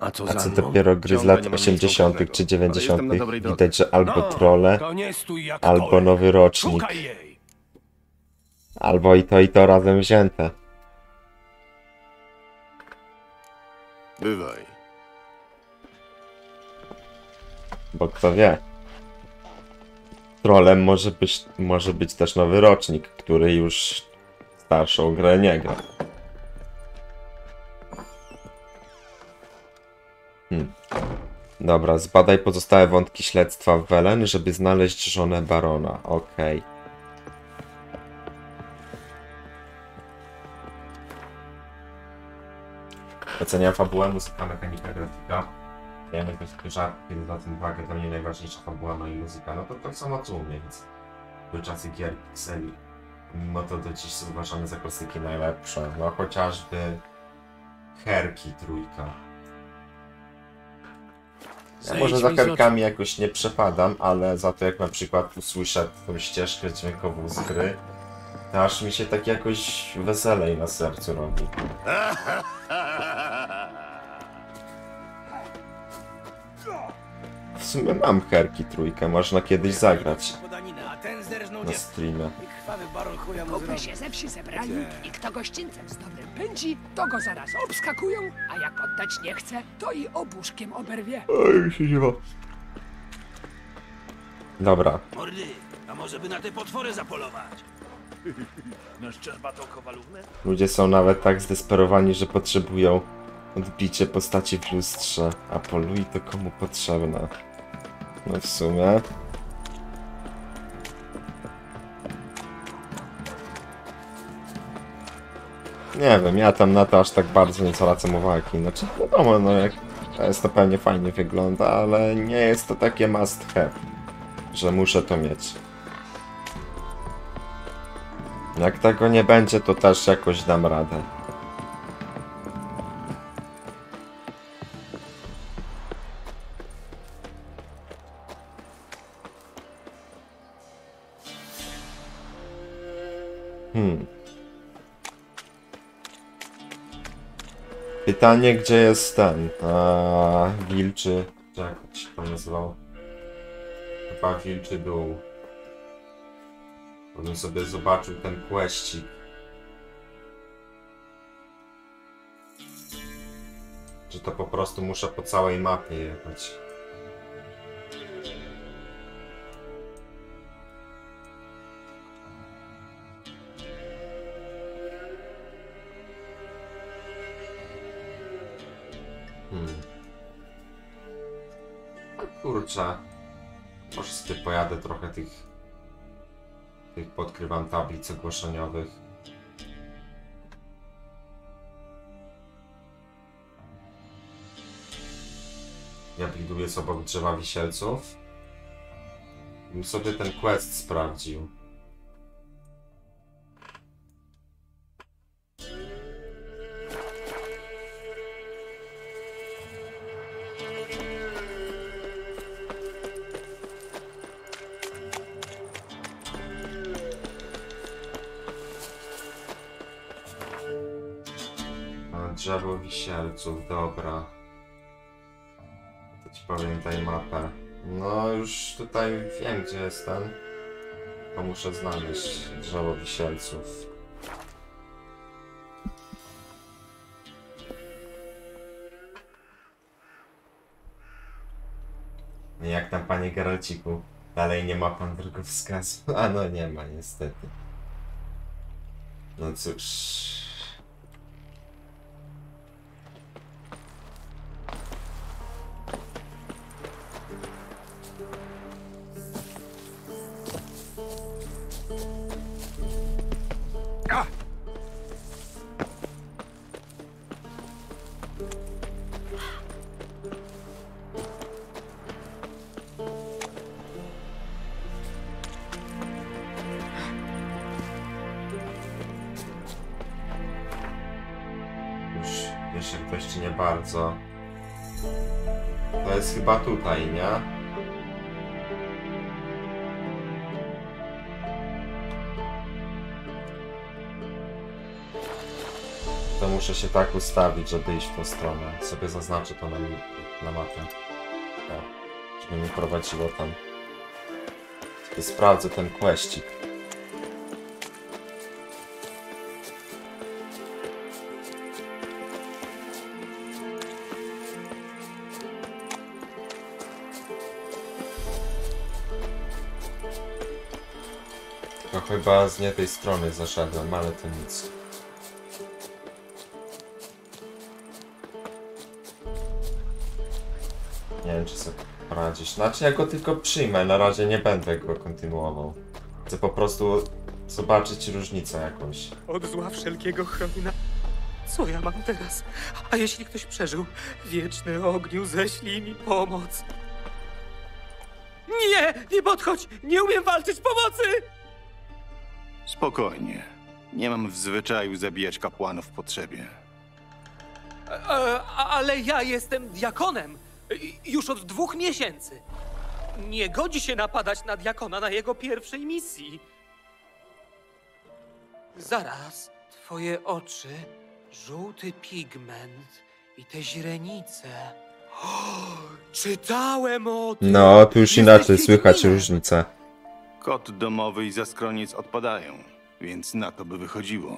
A co A za co mną? dopiero gry z Ciągle lat nie mam nic 80. konkretnego, czy ale jestem 90. na dobrej drodze. Widać, że albo No, trolle, to nie stój jak albo nowy rocznik. Szukaj jej! Albo i to i to razem wzięte. Bywaj. Bo kto wie. Trolem może być, może być też nowy rocznik, który już starszą grę nie gra. Hmm. Dobra, zbadaj pozostałe wątki śledztwa w Welen, żeby znaleźć żonę barona. Okej. Oceniam fabułę, muzyka, mechanika, grafika. Ja jakoś taki żart, kiedy zwracam uwagę, dla mnie najważniejsza fabuła, no i muzyka. No to tak samo mnie, więc były czasy gier pikseli. Mimo to do dziś są uważane za klasyki najlepsze. No chociażby Herki trójka. Ja może za herkami jakoś nie przepadam, ale za to jak na przykład usłyszę tą ścieżkę dźwiękową z gry, Aż mi się tak jakoś weselej na sercu robi. W sumie mam herki trójkę, można kiedyś zagrać na streamie. Zrobi. się ze wsi zebrali i kto gościńcem z dobrym pędzi, to go zaraz obskakują, a jak oddać nie chce, to i obuszkiem oberwie. Oj, się ziewa. Dobra, Mordy, a może by na te potwory zapolować? Ludzie są nawet tak zdesperowani, że potrzebują odbicie postaci w lustrze, a polui to komu potrzebne. No w sumie... Nie wiem, ja tam na to aż tak bardzo nie zwracam uwagi. Znaczy, wiadomo, no jak jest to pewnie fajnie wygląda, ale nie jest to takie must have, że muszę to mieć. Jak tego nie będzie, to też jakoś dam radę. Pytanie, gdzie jest ten? A, wilczy. czy Jak się to nazywał? Chyba wilczy dół. Bym sobie zobaczył ten questik. Czy to po prostu muszę po całej mapie jechać? Hmm. No kurczę. Może sobie pojadę trochę tych tych podkrywam tablic ogłoszeniowych. Ja bliduję z obok drzewa wisielców. Bym sobie ten quest sprawdził. A, Drzewo wisielców, dobra. To ci pamiętaj mapę. No już tutaj wiem gdzie jestem. To muszę znaleźć drzewo wisielców. Jak tam panie Geralciku? Dalej nie ma pan drogowskazu. A no nie ma niestety. No cóż. Jak dość nie bardzo. To jest chyba tutaj, nie? To muszę się tak ustawić, żeby iść w tą stronę. Sobie zaznaczę to na, mi- na mapie. O, żeby mnie prowadziło tam. Sprawdzę ten questik. Chyba z nie tej strony zaszedłem, ale to nic. Nie wiem, czy sobie poradzisz. Znaczy, ja go tylko przyjmę, na razie nie będę go kontynuował. Chcę po prostu zobaczyć różnicę jakąś. Od zła wszelkiego chroni na... Co ja mam teraz? A jeśli ktoś przeżył? Wieczny ogniu, ześlij mi pomoc. Nie! Nie podchodź! Nie umiem walczyć! Pomocy! Spokojnie. Nie mam w zwyczaju zabijać kapłanów w potrzebie. E, ale ja jestem diakonem. Już od dwóch miesięcy. Nie godzi się napadać na diakona na jego pierwszej misji. Zaraz, twoje oczy, żółty pigment i te źrenice. O, czytałem o tym! No, tu już inaczej słychać różnicę. Kot domowy i zaskroniec odpadają, więc na to by wychodziło.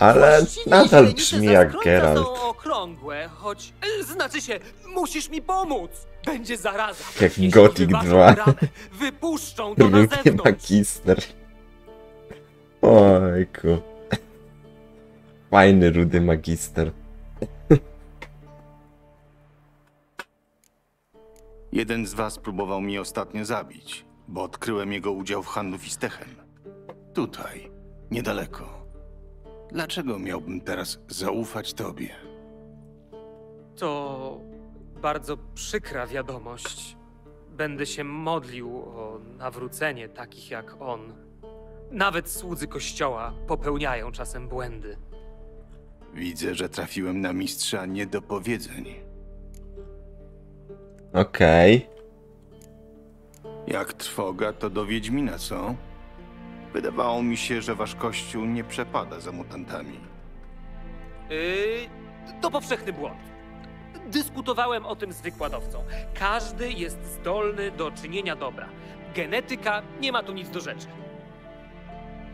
Ale Właściwie nadal źrenice brzmi jak Geralt. są okrągłe, choć... e, Znaczy się, musisz mi pomóc! Będzie zaraza. Jak Jeśli Gothic wyważą 2. bramę, Wypuszczą to na Rudy zewnątrz. magister. Ojku. Fajny rudy magister. Jeden z was próbował mnie ostatnio zabić, bo odkryłem jego udział w handlu fistechem. Tutaj, niedaleko. Dlaczego miałbym teraz zaufać tobie? To bardzo przykra wiadomość. Będę się modlił o nawrócenie takich jak on. Nawet słudzy kościoła popełniają czasem błędy. Widzę, że trafiłem na mistrza niedopowiedzeń. Okej. Jak trwoga, to do Wiedźmina, co? Wydawało mi się, że wasz kościół nie przepada za mutantami. Yy, to powszechny błąd. Dyskutowałem o tym z wykładowcą. Każdy jest zdolny do czynienia dobra. Genetyka nie ma tu nic do rzeczy.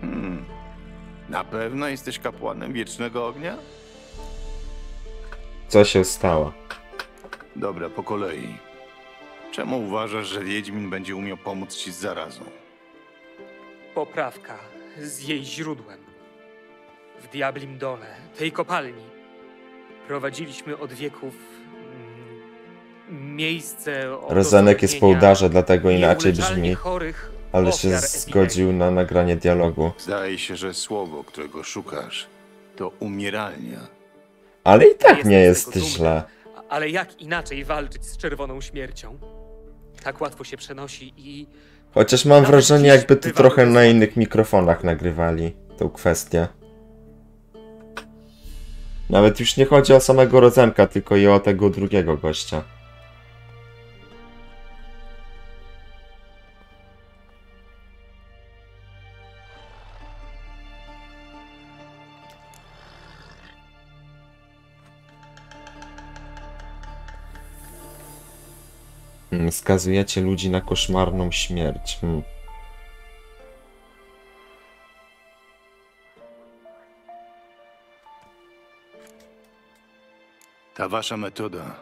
Hmm. Na pewno jesteś kapłanem Wiecznego Ognia? Co się stało? Dobra, po kolei. Czemu uważasz, że Wiedźmin będzie umiał pomóc ci z zarazą? Poprawka z jej źródłem. W Diablim Dole, tej kopalni, prowadziliśmy od wieków mm, miejsce Rozenek jest po odosobnienia udarze, dlatego inaczej nieuleczalnie brzmi. chorych Ale się ofiar zgodził na nagranie dialogu. Zdaje się, że słowo, którego szukasz, to umieralnia. Ale i tak Jestem nie z jest tego dumny. źle. Ale jak inaczej walczyć z czerwoną śmiercią? Tak łatwo się przenosi i Chociaż mam Nawet wrażenie, jakby tu trochę na innych mikrofonach nagrywali tą kwestię. Nawet już nie chodzi o samego Rozenka, tylko i o tego drugiego gościa. Skazujecie ludzi na koszmarną śmierć. Hmm. Ta wasza metoda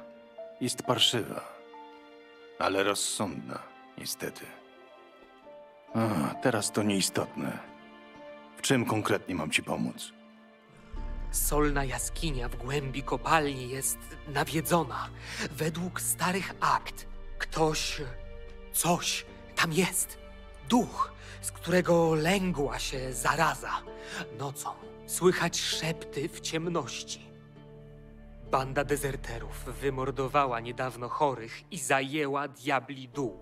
jest parszywa, ale rozsądna, niestety. A, teraz to nieistotne. W czym konkretnie mam ci pomóc? solna jaskinia w głębi kopalni jest nawiedzona. Według starych akt ktoś, coś tam jest. Duch, z którego lęgła się zaraza. Nocą słychać szepty w ciemności. Banda dezerterów wymordowała niedawno chorych i zajęła diabli dół.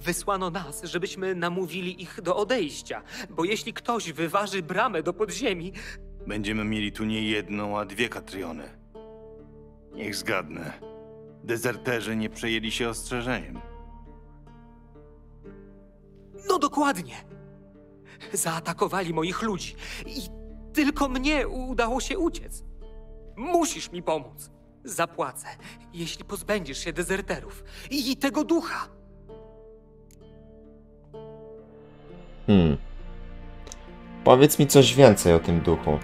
Wysłano nas, żebyśmy namówili ich do odejścia, bo jeśli ktoś wyważy bramę do podziemi, Będziemy mieli tu nie jedną, a dwie Katriony. Niech zgadnę. Dezerterzy nie przejęli się ostrzeżeniem. No dokładnie. Zaatakowali moich ludzi i tylko mnie udało się uciec. Musisz mi pomóc. Zapłacę, jeśli pozbędziesz się dezerterów i tego ducha. Hmm. Powiedz mi coś więcej o tym duchu.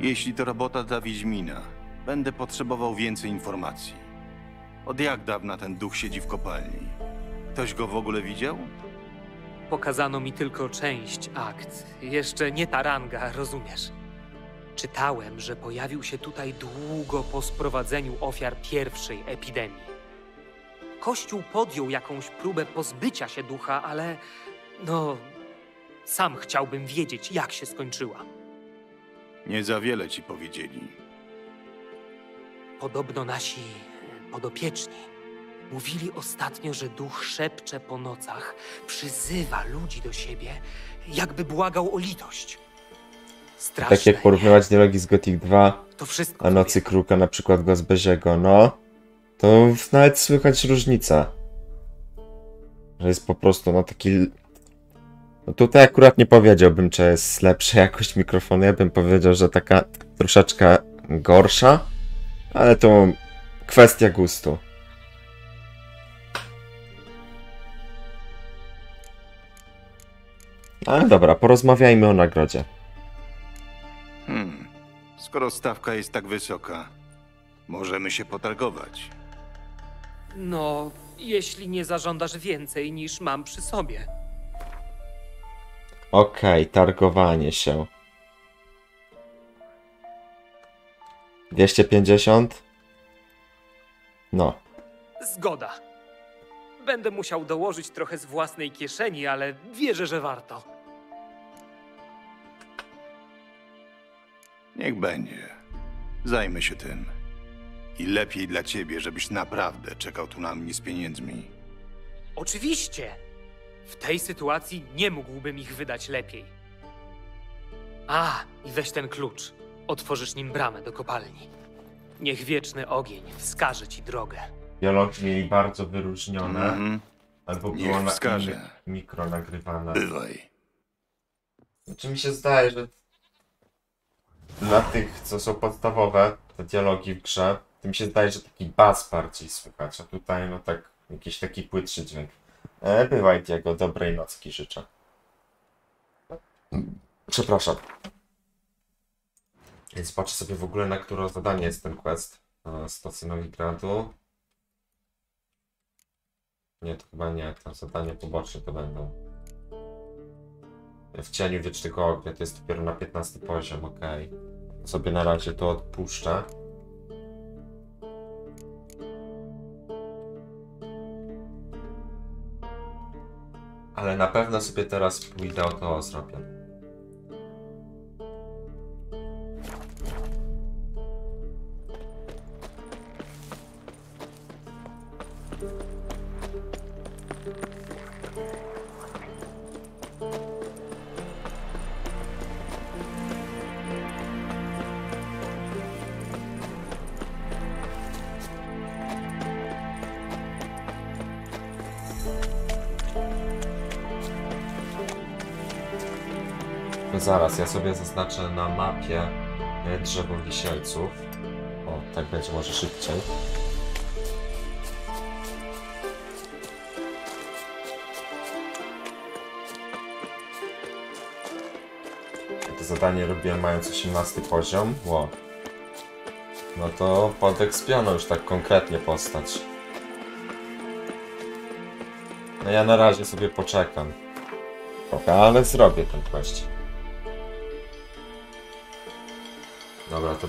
Jeśli to robota dla Wiedźmina, będę potrzebował więcej informacji. Od jak dawna ten duch siedzi w kopalni? Ktoś go w ogóle widział? Pokazano mi tylko część akt. Jeszcze nie ta ranga, rozumiesz? Czytałem, że pojawił się tutaj długo po sprowadzeniu ofiar pierwszej epidemii. Kościół podjął jakąś próbę pozbycia się ducha, ale no. Sam chciałbym wiedzieć, jak się skończyła. Nie za wiele ci powiedzieli. Podobno nasi podopieczni mówili ostatnio, że duch szepcze po nocach, przyzywa ludzi do siebie, jakby błagał o litość. Straszne. Tak jak porównywać dialogi z Gothic 2, To wszystko a Nocy Kruka na przykład go z Beziego, no, to nawet słychać różnica. Że jest po prostu no taki No tutaj akurat nie powiedziałbym, czy jest lepsza jakość mikrofonu. Ja bym powiedział, że taka troszeczkę gorsza, ale to kwestia gustu. Ale dobra, porozmawiajmy o nagrodzie. Hmm. Skoro stawka jest tak wysoka, możemy się potargować. No, jeśli nie zażądasz więcej niż mam przy sobie. Okej, targowanie się. 250? No. Zgoda. Będę musiał dołożyć trochę z własnej kieszeni, ale wierzę, że warto. Niech będzie. Zajmę się tym. I lepiej dla ciebie, żebyś naprawdę czekał tu na mnie z pieniędzmi. Oczywiście! W tej sytuacji nie mógłbym ich wydać lepiej. A, i weź ten klucz. Otworzysz nim bramę do kopalni. Niech wieczny ogień wskaże ci drogę. Dialogi mieli bardzo wyróżnione. Mhm. Albo Niech było na wskaże. mikro nagrywane. Bywaj. Znaczy mi się zdaje, że dla tych, co są podstawowe, te dialogi w grze, to mi się zdaje, że taki bas bardziej słychać, a tutaj no tak jakiś taki płytszy dźwięk. E, bywaj Diego, dobrej nocki życzę. Przepraszam. Więc patrzę sobie w ogóle na które zadanie jest ten quest. E, Stosy Nowigradu. Nie, to chyba nie. To zadanie poboczne to będą. W cieniu wiecznego ognia to jest dopiero na 15 poziom, okej. Sobie na razie to odpuszczę. Ale na pewno sobie teraz pójdę o to zrobię. Zaraz, ja sobie zaznaczę na mapie e, drzewo wisielców. O, tak będzie może szybciej. To zadanie robiłem mając 18 poziom. Ło. No to podekspiono już tak konkretnie postać. No ja na razie sobie poczekam. Trochę, ale zrobię ten quest.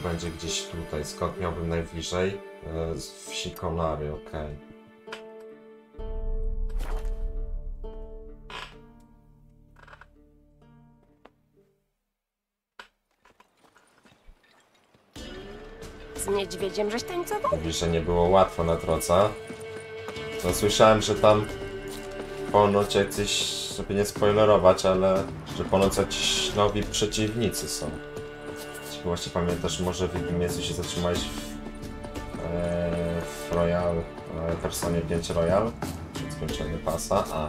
Będzie gdzieś tutaj. Skąd miałbym najbliżej? E, Z wsi Konary, okej. Z niedźwiedziem żeś tańcował? Mówisz, że nie było łatwo na drodze. No słyszałem, że tam ponoć jacyś, żeby nie spoilerować, ale że ponoć jacyś nowi przeciwnicy są. Właśnie pamiętasz, może w miejscu się zatrzymałeś w, e, w Royal, e, personie 5 Royal? Czyli skończenie pasa, a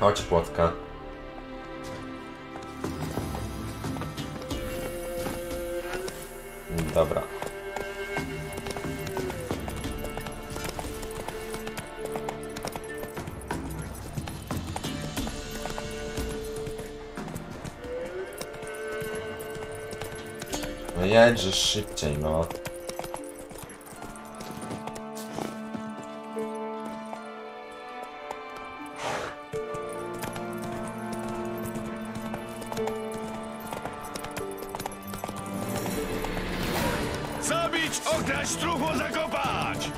Chodź płotka. Jedź szybciej, no. Zabić, okraść, truchło zakopać!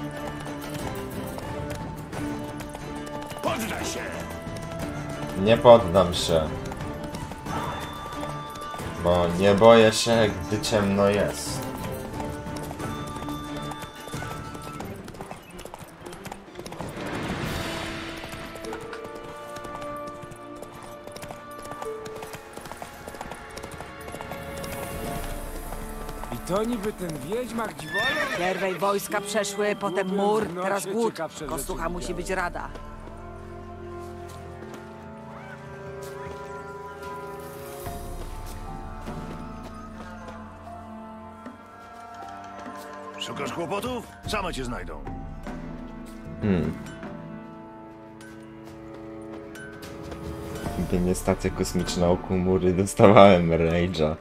Poddaj się! Nie poddam się. Bo nie boję się, gdy ciemno jest. I To niby ten wiedźmak dziwolę? Pierwej wojska przeszły, potem mur, teraz głód. Kostucha musi być rada. Kłopotów? Same cię znajdą. Hmm. Gdy nie stacja kosmiczna o mury, dostawałem rage'a.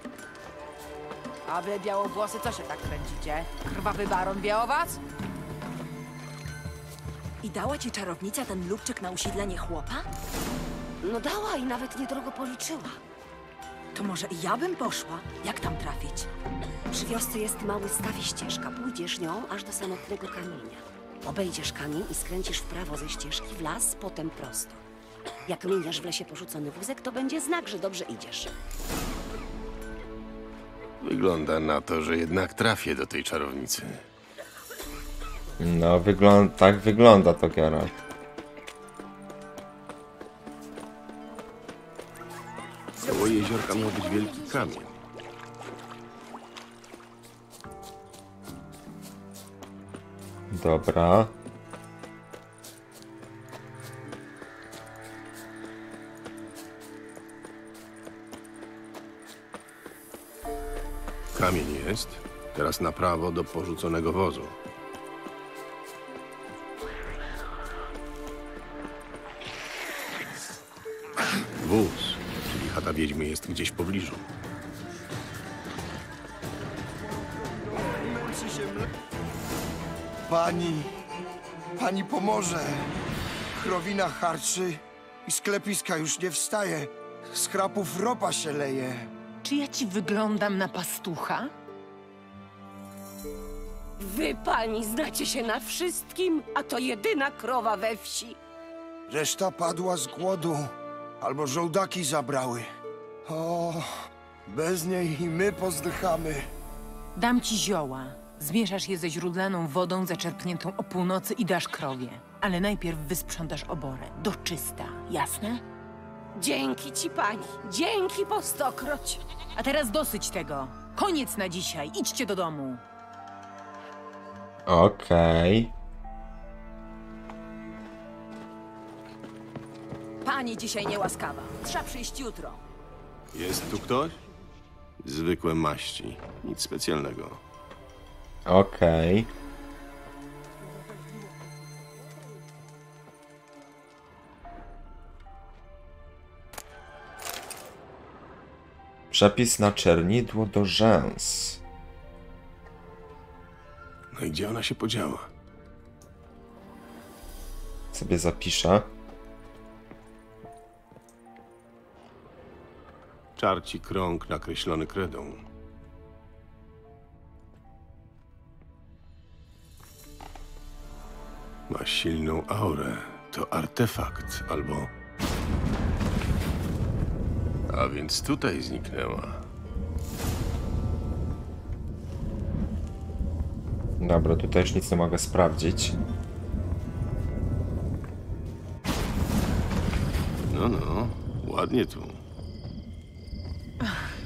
A wy białowłosy, co się tak kręcicie? Krwawy baron wie o was? I dała ci czarownica ten lubczyk na usiedlenie chłopa? No dała i nawet niedrogo policzyła. To może i ja bym poszła? Jak tam trafić? Przy wiosce jest mały staw i ścieżka. Pójdziesz nią aż do samotnego kamienia. Obejdziesz kamień i skręcisz w prawo ze ścieżki w las, potem prosto. Jak miniesz w lesie porzucony wózek, to będzie znak, że dobrze idziesz. Wygląda na to, że jednak trafię do tej czarownicy. No, wygląda, tak wygląda to Geralt. Jeziorka miał być wielki kamień. Dobra. Kamień jest. Teraz na prawo do porzuconego wozu. Wóz, wiedźmy jest gdzieś w pobliżu. Pani, pani pomoże. Chrowina harczy i sklepiska już nie wstaje. Z krapów ropa się leje. Czy ja ci wyglądam na pastucha? Wy, pani, znacie się na wszystkim, a to jedyna krowa we wsi. Reszta padła z głodu, albo żołdaki zabrały. O, bez niej i my pozdychamy. Dam ci zioła. Zmieszasz je ze źródlaną wodą zaczerpniętą o północy i dasz krowie. Ale najpierw wysprzątasz oborę. Do czysta, jasne? Dzięki ci, pani. Dzięki po stokroć. A teraz dosyć tego. Koniec na dzisiaj. Idźcie do domu. Okej. Pani dzisiaj niełaskawa. Trzeba przyjść jutro. Jest tu ktoś? Zwykłe maści. Nic specjalnego. Okej. Przepis na czernidło do rzęs. No i gdzie ona się podziała? Sobie zapiszę. Czarci krąg nakreślony kredą. Ma silną aurę. To artefakt albo. A więc tutaj zniknęła. Dobra, tutaj już nic nie mogę sprawdzić. No, no, ładnie tu.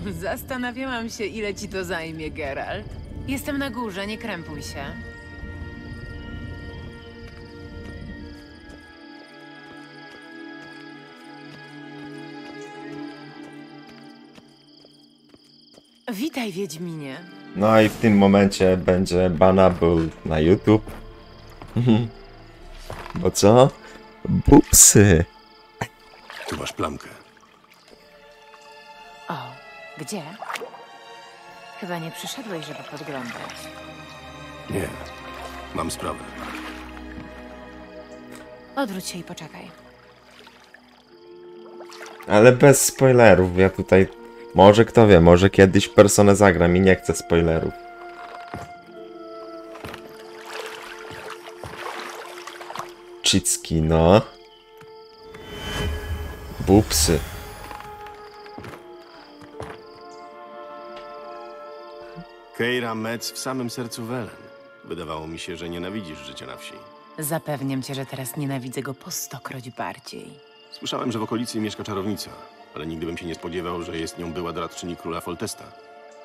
Zastanawiałam się, ile ci to zajmie, Geralt. Jestem na górze, nie krępuj się. Witaj, Wiedźminie. No i w tym momencie będzie banable na YouTube. Bo co? Bupsy. Tu masz plamkę. Gdzie? Chyba nie przyszedłeś, żeby podglądać. Nie. Mam sprawę. Odwróć się i poczekaj. Ale bez spoilerów, ja tutaj... Może kto wie, może kiedyś personę zagram i nie chcę spoilerów. Czycki, no. Bupsy. Keira Metz w samym sercu Welen. Wydawało mi się, że nienawidzisz życia na wsi. Zapewniam cię, że teraz nienawidzę go po stokroć bardziej. Słyszałem, że w okolicy mieszka czarownica, ale nigdy bym się nie spodziewał, że jest nią była doradczyni króla Foltesta.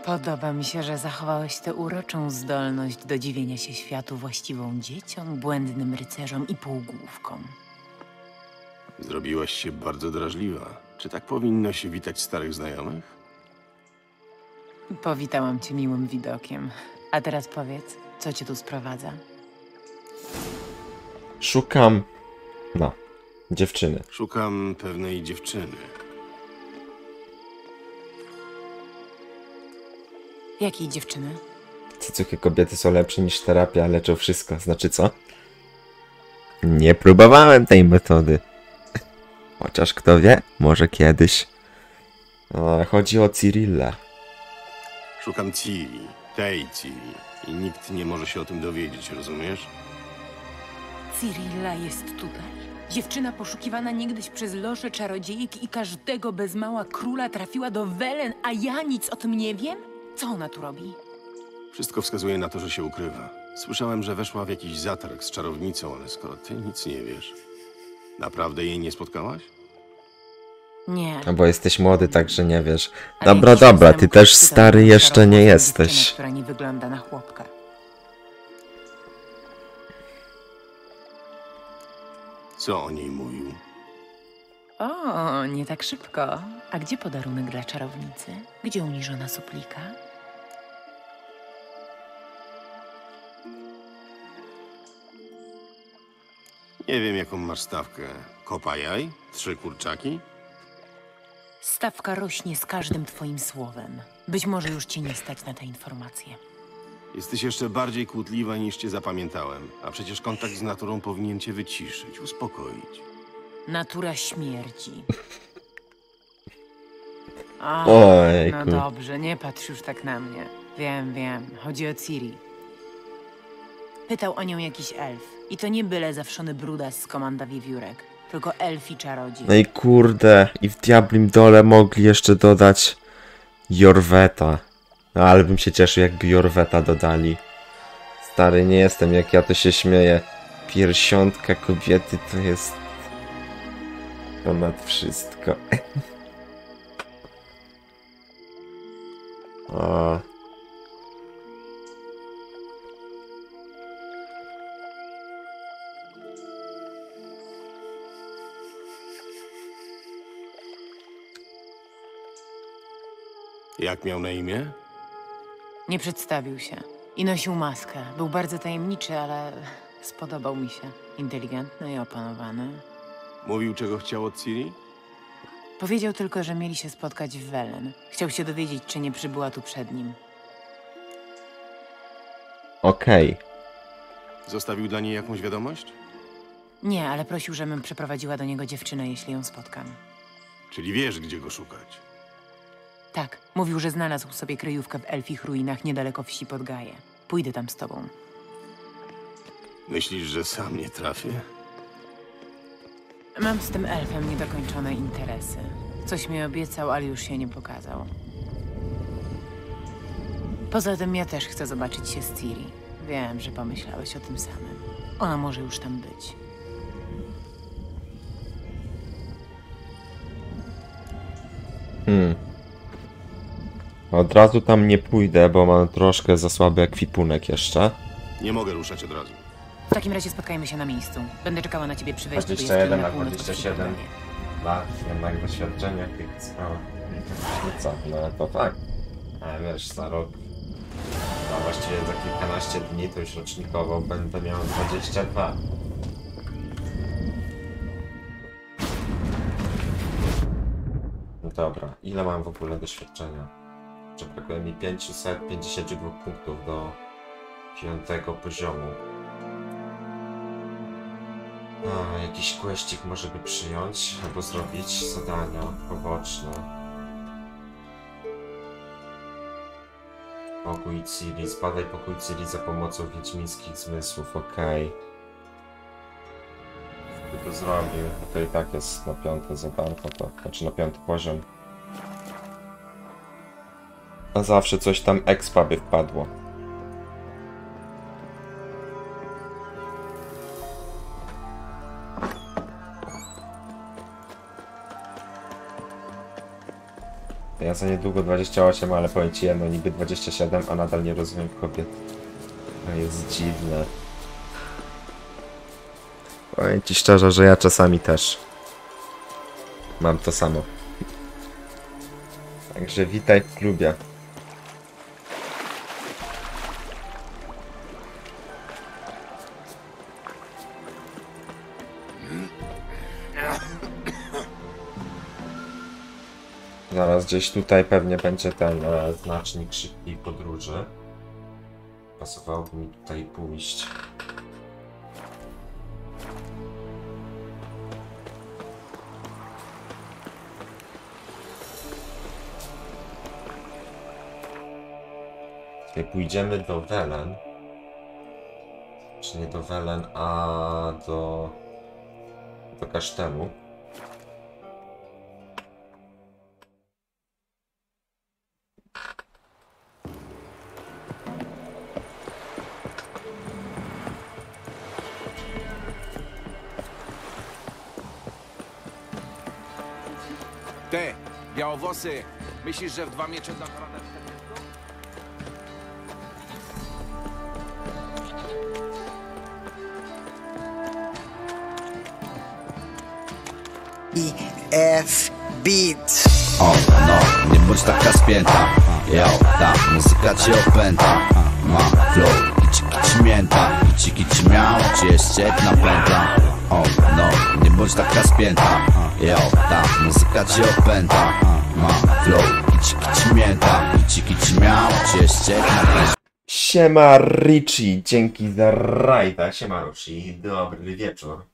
Podoba mi się, że zachowałeś tę uroczą zdolność do dziwienia się światu właściwą dzieciom, błędnym rycerzom i półgłówkom. Zrobiłaś się bardzo drażliwa. Czy tak powinno się witać starych znajomych? Powitałam cię miłym widokiem. A teraz powiedz, co cię tu sprowadza? Szukam. No, dziewczyny. Szukam pewnej dziewczyny. Jakiej dziewczyny? Cycukie kobiety są lepsze niż terapia, leczą wszystko. Znaczy co? Nie próbowałem tej metody. Chociaż kto wie, może kiedyś. Chodzi o Cyrilla. Szukam Ciri, tej Ciri. I nikt nie może się o tym dowiedzieć, rozumiesz? Cyrilla jest tutaj. Dziewczyna poszukiwana niegdyś przez loże czarodziejek i każdego bez mała króla trafiła do Welen, a ja nic o tym nie wiem? Co ona tu robi? Wszystko wskazuje na to, że się ukrywa. Słyszałem, że weszła w jakiś zatarg z czarownicą, ale skoro ty nic nie wiesz, naprawdę jej nie spotkałaś? Nie. No bo jesteś młody, także nie wiesz. Dobra, dobra, ty też stary jeszcze nie jesteś. która nie wygląda na chłopka. Co o niej mówił? O, nie tak szybko. A gdzie podarunek dla czarownicy? Gdzie uniżona suplika? Nie wiem, jaką masz stawkę. Kopa jaj? Trzy kurczaki? Stawka rośnie z każdym twoim słowem. Być może już cię nie stać na te informacje. Jesteś jeszcze bardziej kłótliwa niż cię zapamiętałem, a przecież kontakt z naturą powinien cię wyciszyć, uspokoić. Natura śmierci. O, Ojejku. no dobrze, nie patrz już tak na mnie. Wiem, wiem. Chodzi o Ciri. Pytał o nią jakiś elf. I to nie byle zawszony brudas z komanda wiewiórek, tylko elfi czarodziej. No i kurde, i w Diablim Dole mogli jeszcze dodać Jorweta. No ale bym się cieszył, jakby Jorweta dodali. Stary, nie jestem, jak ja to się śmieję. Piersiątka kobiety to jest ponad wszystko. o. Jak miał na imię? Nie przedstawił się. I nosił maskę. Był bardzo tajemniczy, ale spodobał mi się. Inteligentny i opanowany. Mówił, czego chciał od Ciri? Powiedział tylko, że mieli się spotkać w Welen. Chciał się dowiedzieć, czy nie przybyła tu przed nim. Okej. Zostawił dla niej jakąś wiadomość? Nie, ale prosił, żebym przeprowadziła do niego dziewczynę, jeśli ją spotkam. Czyli wiesz, gdzie go szukać. Tak, mówił, że znalazł sobie kryjówkę w elfich ruinach niedaleko wsi pod Gaję. Pójdę tam z tobą. Myślisz, że sam nie trafię? Mam z tym elfem niedokończone interesy. Coś mi obiecał, ale już się nie pokazał. Poza tym ja też chcę zobaczyć się z Ciri. Wiem, że pomyślałeś o tym samym. Ona może już tam być. Hmm. Od razu tam nie pójdę, bo mam troszkę za słaby ekwipunek jeszcze. Nie mogę ruszać od razu. W takim razie spotkajmy się na miejscu. Będę czekała na ciebie przy wejściu do 21 jaskini na na północ od 27 Świtłanowie. lat, jednak doświadczenia w tych sprawach. No co, no to tak. A wiesz, za rok, no właściwie za kilkanaście dni to już rocznikowo będę miał 22. No Dobra, ile mam w ogóle doświadczenia? Czy brakuje mi 552 punktów do piątego poziomu? A, jakiś questik może by przyjąć albo zrobić zadania poboczne. Pokój Ciri, zbadaj pokój Ciri za pomocą wiedźmińskich zmysłów, okej. By to zrobił, to i tak jest na piąte zadanko, to znaczy na piąty poziom. A zawsze coś tam expa by wpadło. Ja za niedługo 28, ale powiem ci jedno, niby 27, a nadal nie rozumiem kobiet. To jest dziwne. Powiem ci szczerze, że ja czasami też mam to samo. Także witaj w klubie. Gdzieś tutaj pewnie będzie ten e, znacznik szybkiej podróży. Pasowałoby mi tutaj pójść. Tutaj pójdziemy do Welen. Czy nie do Welen, a do... do kasztelu. Białowłosy, myślisz, że w dwa miecze dasz radę? I F beat. O, no, nie bądź taka spięta. Yo, ta muzyka cię opęta. Ma flow, kici kici mięta Kici kici miał, cię jeszcze jedna pętla. O, no, nie bądź taka spięta. Yo, ta muzyka cię opęta Ma flow, kici kici mięta Kici kici miał, pętla Siema Richie, dzięki za rajda. Siema Richie, dobry wieczór.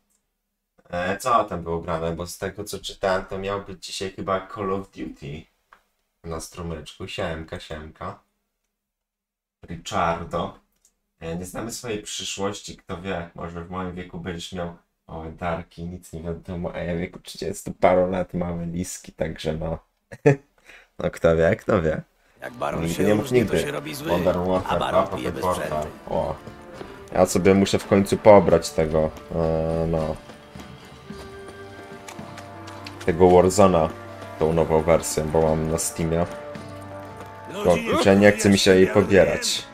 E, co tam było grane? Bo z tego co czytałem, to miał być dzisiaj chyba Call of Duty na strumyczku. Siemka, siemka. Richardo. E, nie znamy swojej przyszłości, kto wie, może w moim wieku będziesz miał o darki, nic nie wiadomo, a ja w wieku 30 paru lat mamy liski, także no. No kto wie, kto wie. Jak baron Nigdy się nie to nigdy. Modern a Warfare baron 2, pije bez. O. Ja sobie muszę w końcu pobrać tego, e, no. Tego Warzona, tą nową wersję, bo mam na Steamie. Tylko, kurczę, nie chce mi się jej pobierać.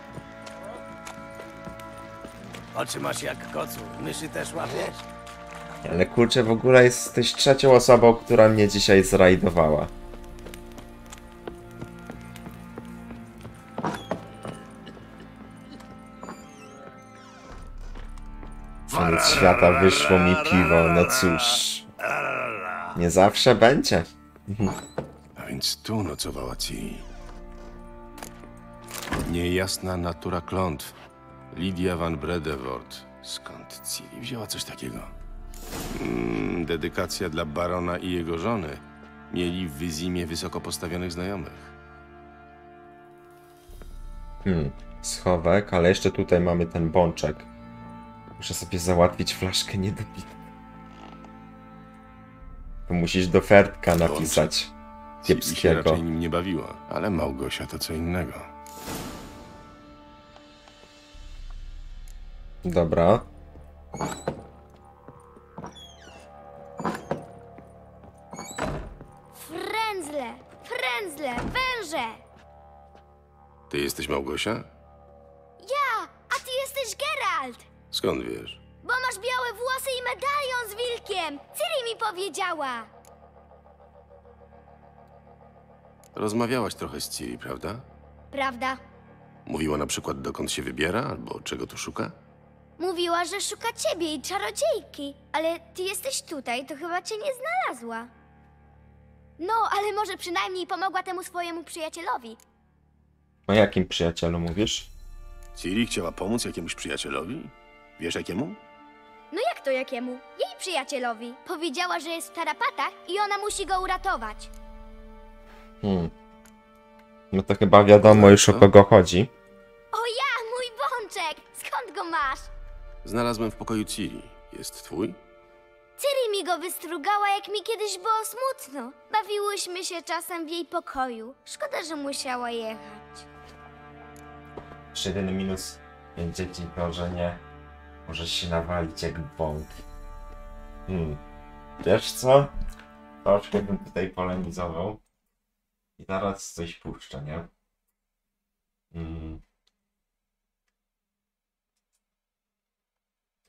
Oczy masz jak kocu, myszy też łapiesz? Ale kurczę, w ogóle jesteś trzecią osobą, która mnie dzisiaj zrajdowała. Koniec świata wyszło mi piwo, no cóż. Nie zawsze będzie. A więc tu nocowała Ciri. Niejasna natura klątw. Lidia van Bredewort. Skąd Ciri wzięła coś takiego? Mm, dedykacja dla barona i jego żony. Mieli w Wyzimie wysoko postawionych znajomych. Hmm, schowek, ale jeszcze tutaj mamy ten bączek. Muszę sobie załatwić flaszkę niedobitą. To musisz do Fertka napisać. Ciri się raczej nim nie bawiła, ale Małgosia to co innego. Dobra. Frędzle, frędzle, węże! Ty jesteś Małgosia? Skąd wiesz? Bo masz białe włosy i medalion z wilkiem! Ciri mi powiedziała! Rozmawiałaś trochę z Ciri, prawda? Prawda? Mówiła na przykład dokąd się wybiera albo czego tu szuka? Mówiła, że szuka ciebie i czarodziejki. Ale ty jesteś tutaj, to chyba cię nie znalazła. No, ale może przynajmniej pomogła temu swojemu przyjacielowi. O jakim przyjacielu mówisz? Ciri chciała pomóc jakiemuś przyjacielowi? Wiesz jakiemu? No jak to jakiemu? Jej przyjacielowi. Powiedziała, że jest w tarapatach i ona musi go uratować. Hmm. No to chyba wiadomo już o kogo chodzi. O ja, mój bączek! Skąd go masz? Znalazłem w pokoju Ciri. Jest twój? Ciri mi go wystrugała, jak mi kiedyś było smutno. Bawiłyśmy się czasem w jej pokoju. Szkoda, że musiała jechać. Jeszcze jedyny minus mieć dzieci to, że nie możesz się nawalić jak bąk. Hmm. Wiesz co? Troszkę bym tutaj polemizował. I zaraz coś puszczę, nie? Mm.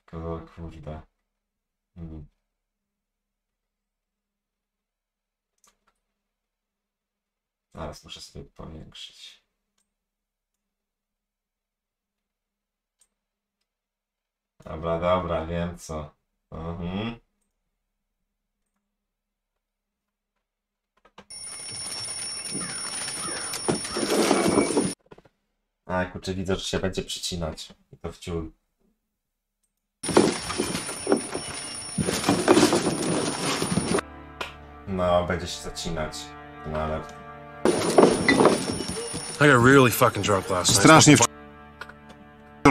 Tylko kurde. Mm. Zaraz muszę sobie powiększyć. Dobra, dobra, wiem co. Mhm. A, kurczę, widzę, że się będzie przycinać. I to w ciul. No, będzie się zacinać. No, ale... I got really fucking drunk last night. Strasznie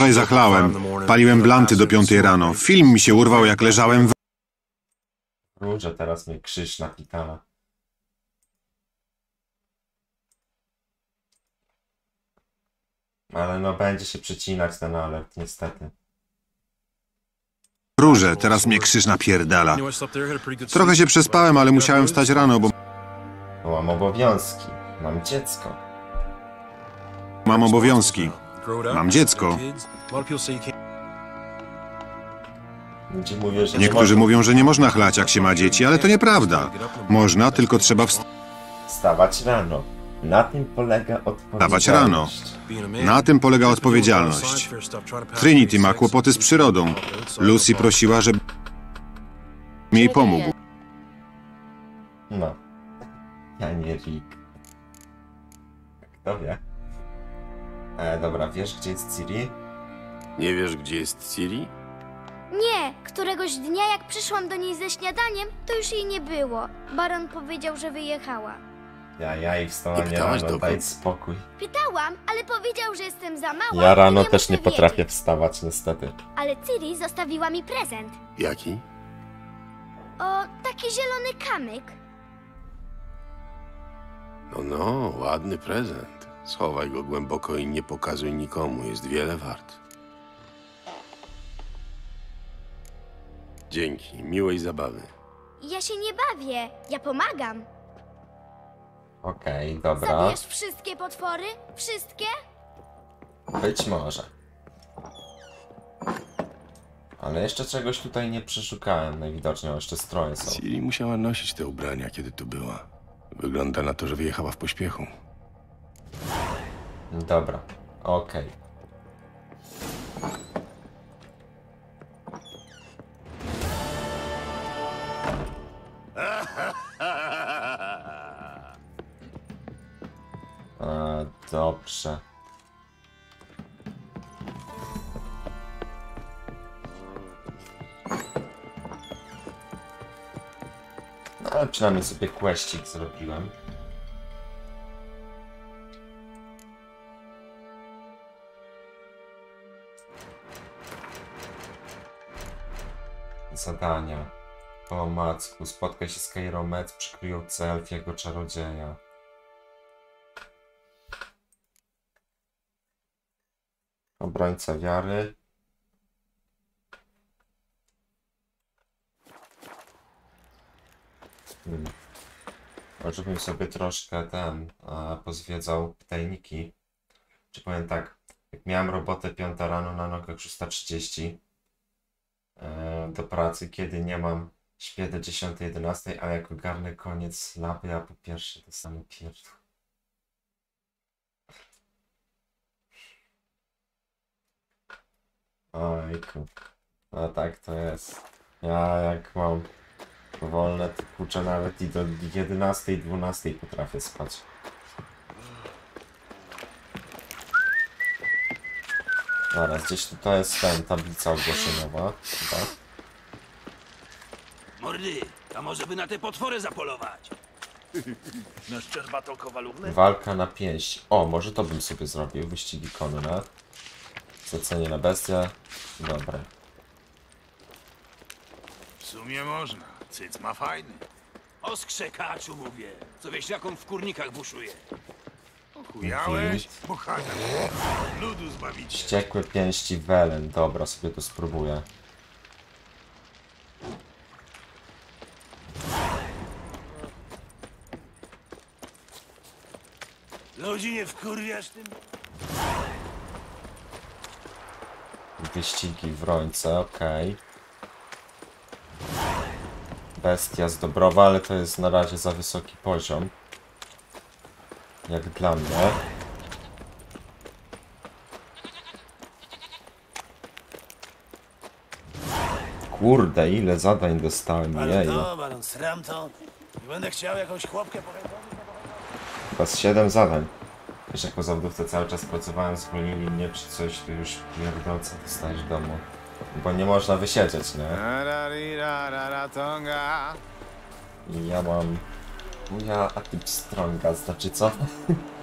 wczoraj zachlałem. Paliłem blanty do piątej rano. Film mi się urwał, jak leżałem w... Róże teraz mnie krzyż napitala. Ale no, będzie się przycinać ten alert, niestety. Róże, teraz mnie krzyż napierdala. Trochę się przespałem, ale musiałem wstać rano, bo Mam obowiązki. Mam dziecko. mam obowiązki. Mam dziecko. Ludzie mówią, że nie Niektórzy można mówią, że nie można chlać, jak się ma dzieci, ale to nieprawda. Można, tylko trzeba wstawać rano. Na tym polega wstawać rano. odpowiedzialność. Na tym polega odpowiedzialność. Trinity ma kłopoty z przyrodą. Lucy prosiła, żeby jej pomógł. No. Ja nie Rick. Kto wie? E, dobra, wiesz gdzie jest Ciri? Nie wiesz, gdzie jest Ciri? Nie, któregoś dnia jak przyszłam do niej ze śniadaniem, to już jej nie było. Baron powiedział, że wyjechała. Ja, ja i wstała I nie pytałaś rano, dokąd? daj spokój. Pytałam, ale powiedział, że jestem za mała. Ja i rano nie też nie potrafię wiedzieć. wstawać niestety. Ale Ciri zostawiła mi prezent. Jaki? O, taki zielony kamyk. No, no, ładny prezent. Schowaj go głęboko i nie pokazuj nikomu, jest wiele wart. Dzięki, miłej zabawy. Ja się nie bawię, ja pomagam. Okej, dobra. Zabijesz wszystkie potwory? Wszystkie? Być może. Ale jeszcze czegoś tutaj nie przeszukałem, najwidoczniej jeszcze stroje są. Ciri musiała nosić te ubrania, kiedy tu była. Wygląda na to, że wyjechała w pośpiechu. Dobra, okej. E, dobrze. No ale przynajmniej sobie questik zrobiłem. Zadania. Po macku. Spotkaj się z Keiro Metz przy kryjówce elfiego czarodzieja. Obrońca wiary. Hmm. Sobie troszkę ten a, pozwiedzał pytajniki. Czy powiem tak, jak miałem robotę 5 rano na nogach 6.30 e, do pracy, kiedy nie mam, śpię do 10.11, a jak ogarnę koniec lapy, a po pierwsze to samo pierdol. Ojku. No tak to jest. Ja jak mam wolne, to kurczę nawet i do 11, 12 potrafię spać. Dobra, gdzieś tutaj jest ten, tablica ogłoszeniowa. Chyba. Mordy, a może by na te potwory zapolować? Na szczerbatą kowalównę? Walka na pięść. O, może to bym sobie zrobił. Wyścigi konne. Zlecenie na bestię. Dobra. W sumie można. Cyc ma fajny. O skrzekaczu mówię, co wieśniakom w kurnikach buszuje. Chujałeś? Bochania. Ludu zbawić. Wściekłe pięści Welen. Dobra, sobie to spróbuję. Ludzi nie wkurwiasz tym? Wyścigi w rońce, okej. Bestia zdobrowa, ale to jest na razie za wysoki poziom. Jak dla mnie. Kurde, ile zadań dostałem, Balon jeju. to, balon sram to. I będę chciał jakąś chłopkę. Chyba z 7 zadań. Wiesz, jak po zawodówce cały czas pracowałem, zwolnili mnie czy coś, to już pierdolce dostajesz w domu. Bo nie można wysiedzieć, nie? I ja mam... Ja atyp stronga, znaczy co?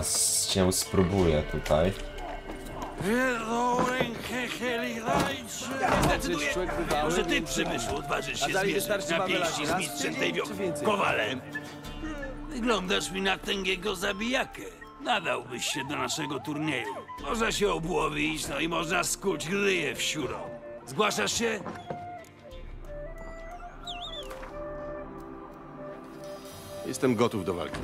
S- się spróbuję tutaj. Zdecyduję. Może ty, przemysłu, odważysz się zmierzyć na pięści z mistrzem tej więcej? Kowalem. Wyglądasz mi na tęgiego zabijakę. Nadałbyś się do naszego turnieju. Można się obłowić, no i można skuć ryje w siurą. Zgłaszasz się? Jestem gotów do walki.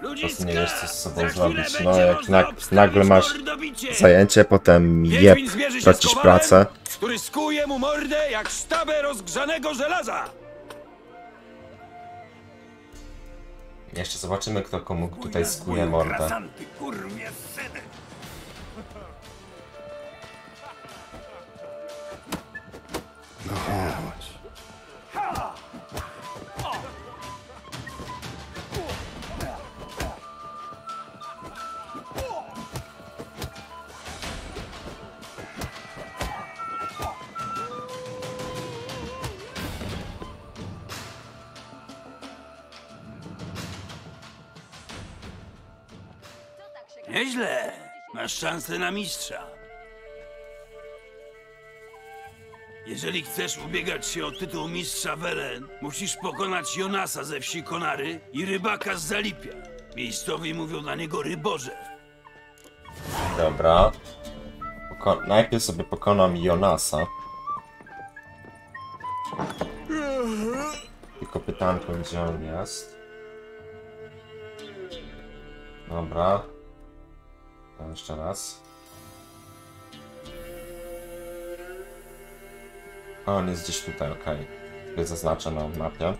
Prostu nie wiesz co z sobą zrobić. No jak na, nagle masz zajęcie, potem jeb, tracisz pracę. który skuje mu mordę jak sztabę rozgrzanego żelaza. Jeszcze zobaczymy kto komu tutaj skuje mordę. Masz szansę na mistrza. Jeżeli chcesz ubiegać się o tytuł mistrza Welen, musisz pokonać Jonasa ze wsi Konary i rybaka z Zalipia. Miejscowi mówią na niego ryborze. Dobra. Poko najpierw sobie pokonam Jonasa. Tylko pytanko gdzie on jest. Dobra. Jeszcze raz. A on jest gdzieś tutaj, okej. Okay. Zaznaczę na mapie.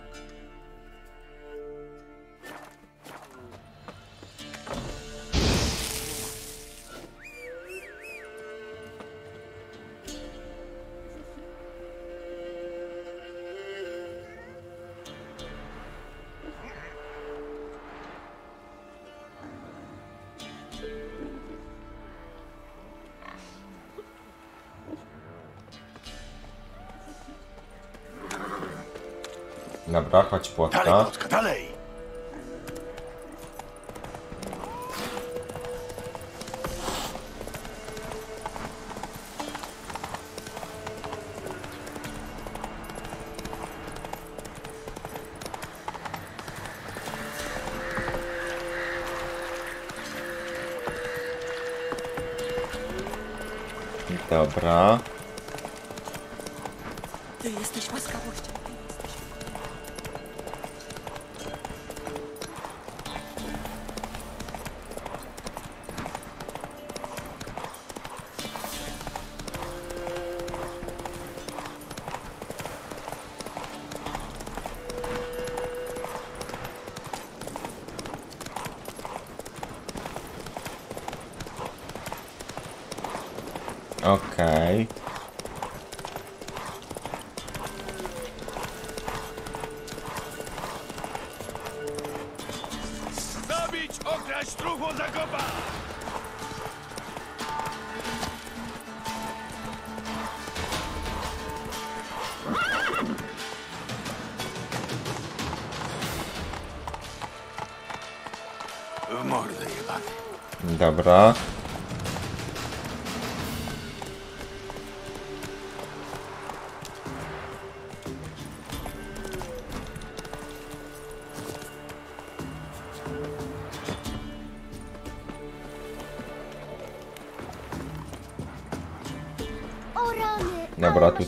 Płotka. Dalej, płotka, dalej! Dobra.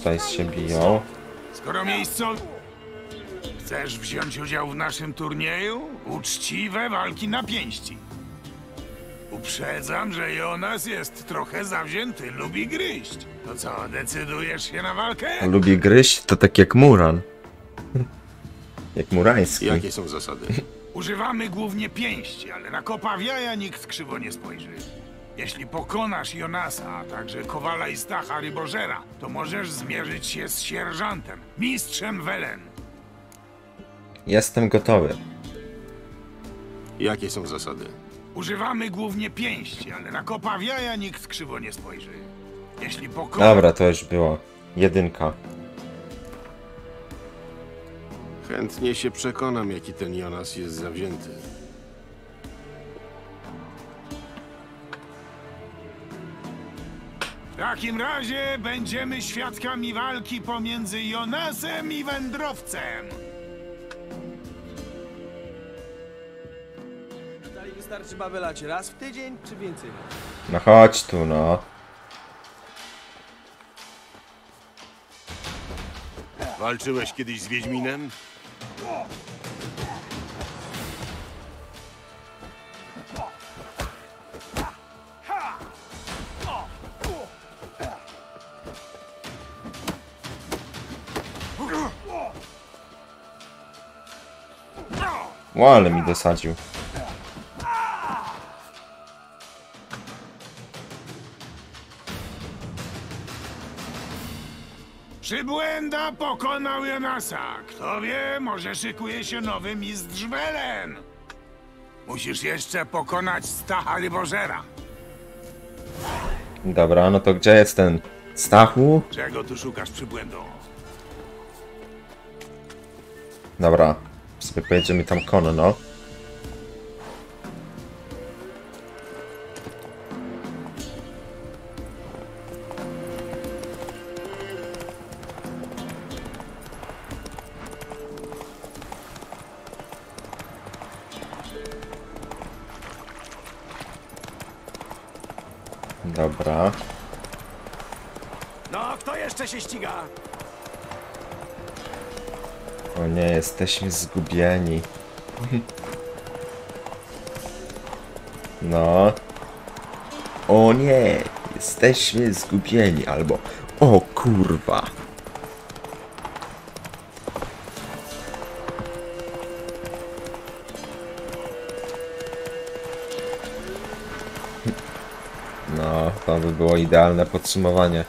Tutaj się biją. Skoro miejscowi... Chcesz wziąć udział w naszym turnieju? Uczciwe walki na pięści. Uprzedzam, że Jonas jest trochę zawzięty, lubi gryźć. To co, decydujesz się na walkę? Lubi gryźć, to tak jak Muran. Jak Murański. Jakie są zasady? Używamy głównie pięści, ale na kopa w jaja nikt krzywo nie spojrzy. Jeśli pokonasz Jonasa, a także Kowala i Stacha Rybożera, to możesz zmierzyć się z sierżantem, mistrzem Welen. Jestem gotowy. Jakie są zasady? Używamy głównie pięści, ale na kopa w jaja nikt krzywo nie spojrzy. Jeśli pokonasz... Dobra, to już było. Jedynka. Chętnie się przekonam, jaki ten Jonas jest zawzięty. Takim razie będziemy świadkami walki pomiędzy Jonasem i wędrowcem. Stali wystarczy babelać raz w tydzień, czy więcej? No chodź tu, no. Walczyłeś kiedyś z Wiedźminem? O, ale mi dosadził. Przybłęda pokonał Jonasa. Kto wie, może szykuje się nowy mistrz Welen. Musisz jeszcze pokonać Stacha Rybożera. Dobra, no to gdzie jest ten Stachu? Czego tu szukasz przybłędą? Dobra, sobie pojedziemy tam konno. Jesteśmy zgubieni. No. O nie, jesteśmy zgubieni, albo o kurwa. No, to by było idealne podsumowanie.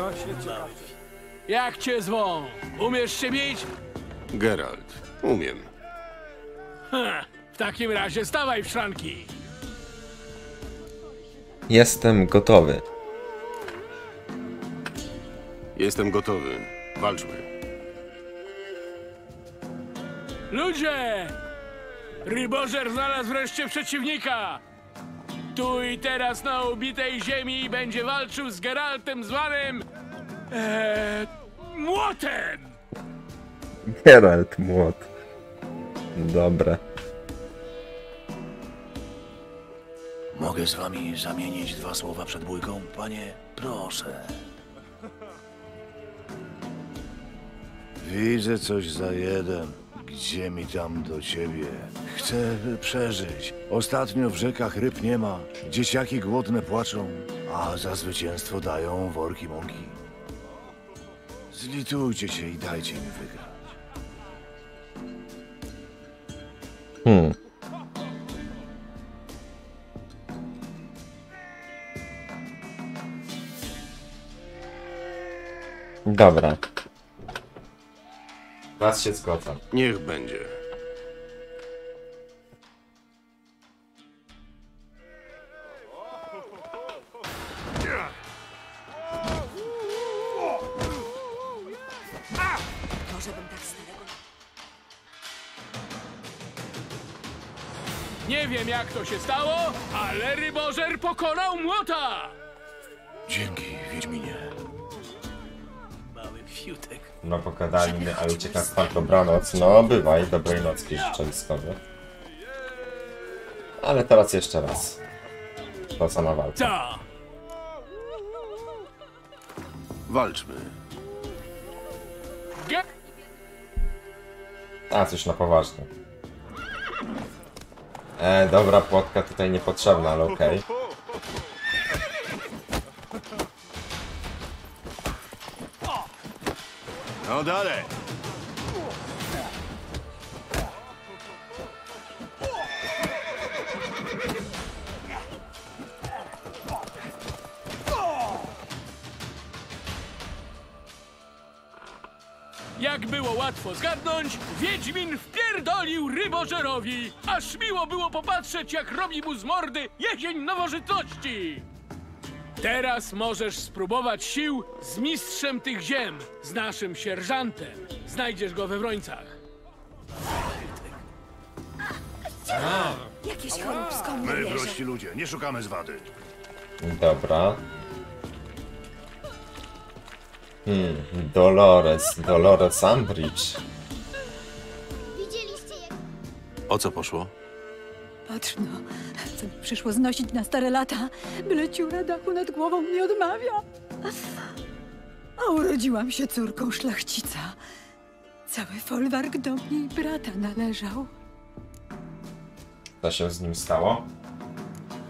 Ochotę... Jak cię zwą? Umiesz się bić? Geralt, umiem. Ha, w takim razie stawaj w szranki. Jestem gotowy. Jestem gotowy. Walczmy. Ludzie! Rybożer znalazł wreszcie przeciwnika! Tu i teraz na ubitej ziemi będzie walczył z Geraltem zwanym... Eee, młotem! Geralt młot. Dobre. Mogę z wami zamienić dwa słowa przed bójką, panie? Proszę. Widzę coś za jeden. Gdzie mi tam do ciebie? Chcę przeżyć. Ostatnio w rzekach ryb nie ma. Dzieciaki głodne płaczą, a za zwycięstwo dają worki mąki. Zlitujcie się i dajcie mi wygrać. Hmm. Dobra. Raz się zgodzę. Niech będzie. Jak to się stało, ale rybożer pokonał młota! Dzięki, Wiedźminie. Mały fiutek. No pogadajmy, ale ucieka spać dobranoc. No bywaj, dobrej nocki życzę Liskowi. Ale teraz jeszcze raz. To sama walka. Walczmy. A, coś na poważnie. E, dobra, płotka tutaj niepotrzebna, ale okej. No dalej. Jak było łatwo zgadnąć, Wiedźmin wpierdolił rybożerowi! Aż miło było popatrzeć, jak robi mu z mordy jesień nowożytności! Teraz możesz spróbować sił z mistrzem tych ziem, z naszym sierżantem. Znajdziesz go we Wrońcach. Jakieś My, prości ludzie, nie szukamy zwady. Dobra. Hmm, Dolores, Dolores Umbridge. O co poszło? Patrz no, co mi przyszło znosić na stare lata, byle ciura dachu nad głową nie odmawia. A urodziłam się córką szlachcica. Cały folwark do mnie i brata należał. Co się z nim stało?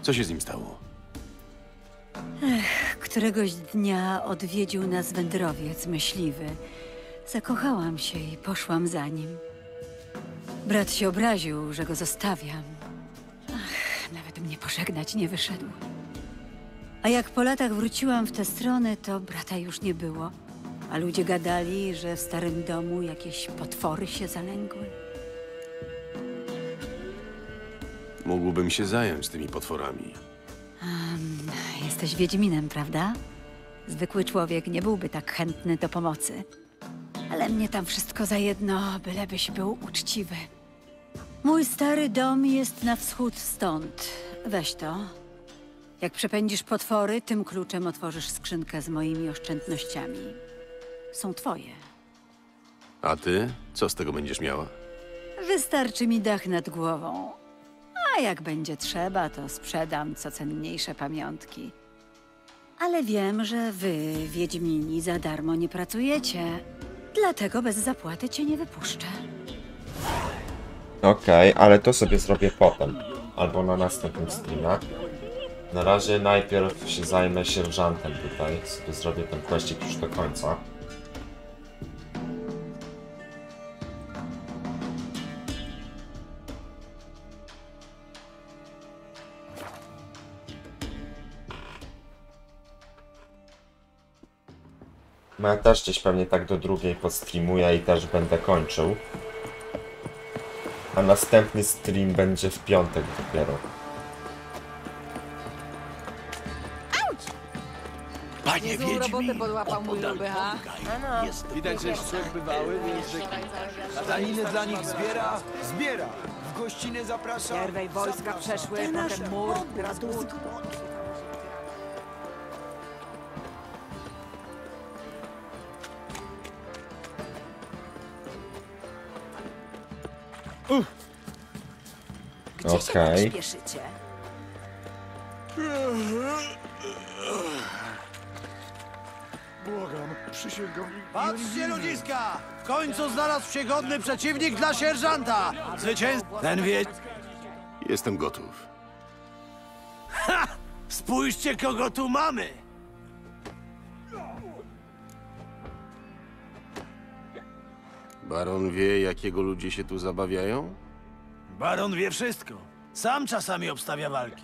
Co się z nim stało? Ech, któregoś dnia odwiedził nas wędrowiec myśliwy. Zakochałam się i poszłam za nim. Brat się obraził, że go zostawiam. Ach, nawet mnie pożegnać nie wyszedł. A jak po latach wróciłam w tę stronę, to brata już nie było. A ludzie gadali, że w starym domu jakieś potwory się zalęgły. Mógłbym się zająć tymi potworami. Um, jesteś Wiedźminem, prawda? Zwykły człowiek nie byłby tak chętny do pomocy. Ale mnie tam wszystko za jedno, bylebyś był uczciwy. Mój stary dom jest na wschód stąd. Weź to. Jak przepędzisz potwory, tym kluczem otworzysz skrzynkę z moimi oszczędnościami. Są twoje. A ty? Co z tego będziesz miała? Wystarczy mi dach nad głową. A jak będzie trzeba, to sprzedam co cenniejsze pamiątki. Ale wiem, że wy, Wiedźmini, za darmo nie pracujecie. Dlatego bez zapłaty cię nie wypuszczę. Okej, ale to sobie zrobię potem. Albo na następnym streamie. Na razie najpierw się zajmę sierżantem tutaj. Sobie zrobię ten questik już do końca. No ja też gdzieś pewnie tak do drugiej podstreamuję i też będę kończył. A następny stream będzie w piątek dopiero. Panie Niezłą robotę podłapał mój luby, ha? No, no. Widać, że szczyt bywały, więc zwykle. Daniny dla nich zbiera, zbiera. W gościny zaprasza. Pierwej wojska przeszły, potem mur, teraz. Gdzie się tak Okej. śpieszycie? Błagam, przysięgam. Patrzcie, ludziska! W końcu znalazł się godny przeciwnik dla sierżanta! Zwycięstwo... Ten wie... Jestem gotów. Ha! Spójrzcie, kogo tu mamy! Baron wie, jakiego ludzie się tu zabawiają? Baron wie wszystko. Sam czasami obstawia walki.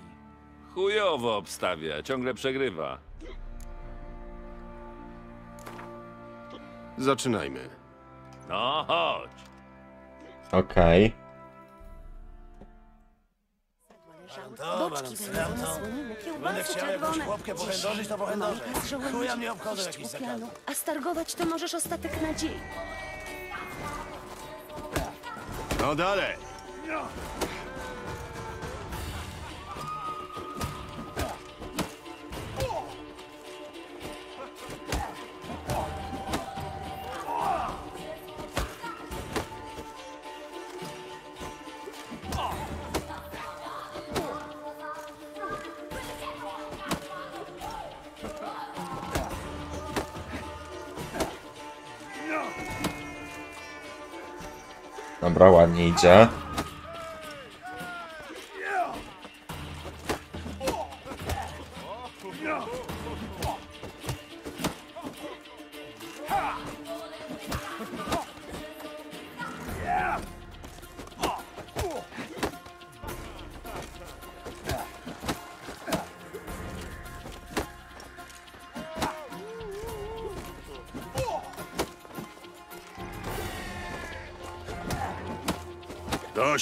Chujowo obstawia, ciągle przegrywa. Zaczynajmy. No chodź. Okej. To, Boczki baron, wędzone, to... słoniny, Będę kiełbasy chciał jakąś czerwone. chłopkę pochędożyć, to pochędożę. Z żołędzi, Chuja mnie obchodzą iść jakieś po piano. zakady. A stargować to możesz ostatek nadziei. No dalej! Dobra, ładnie idzie.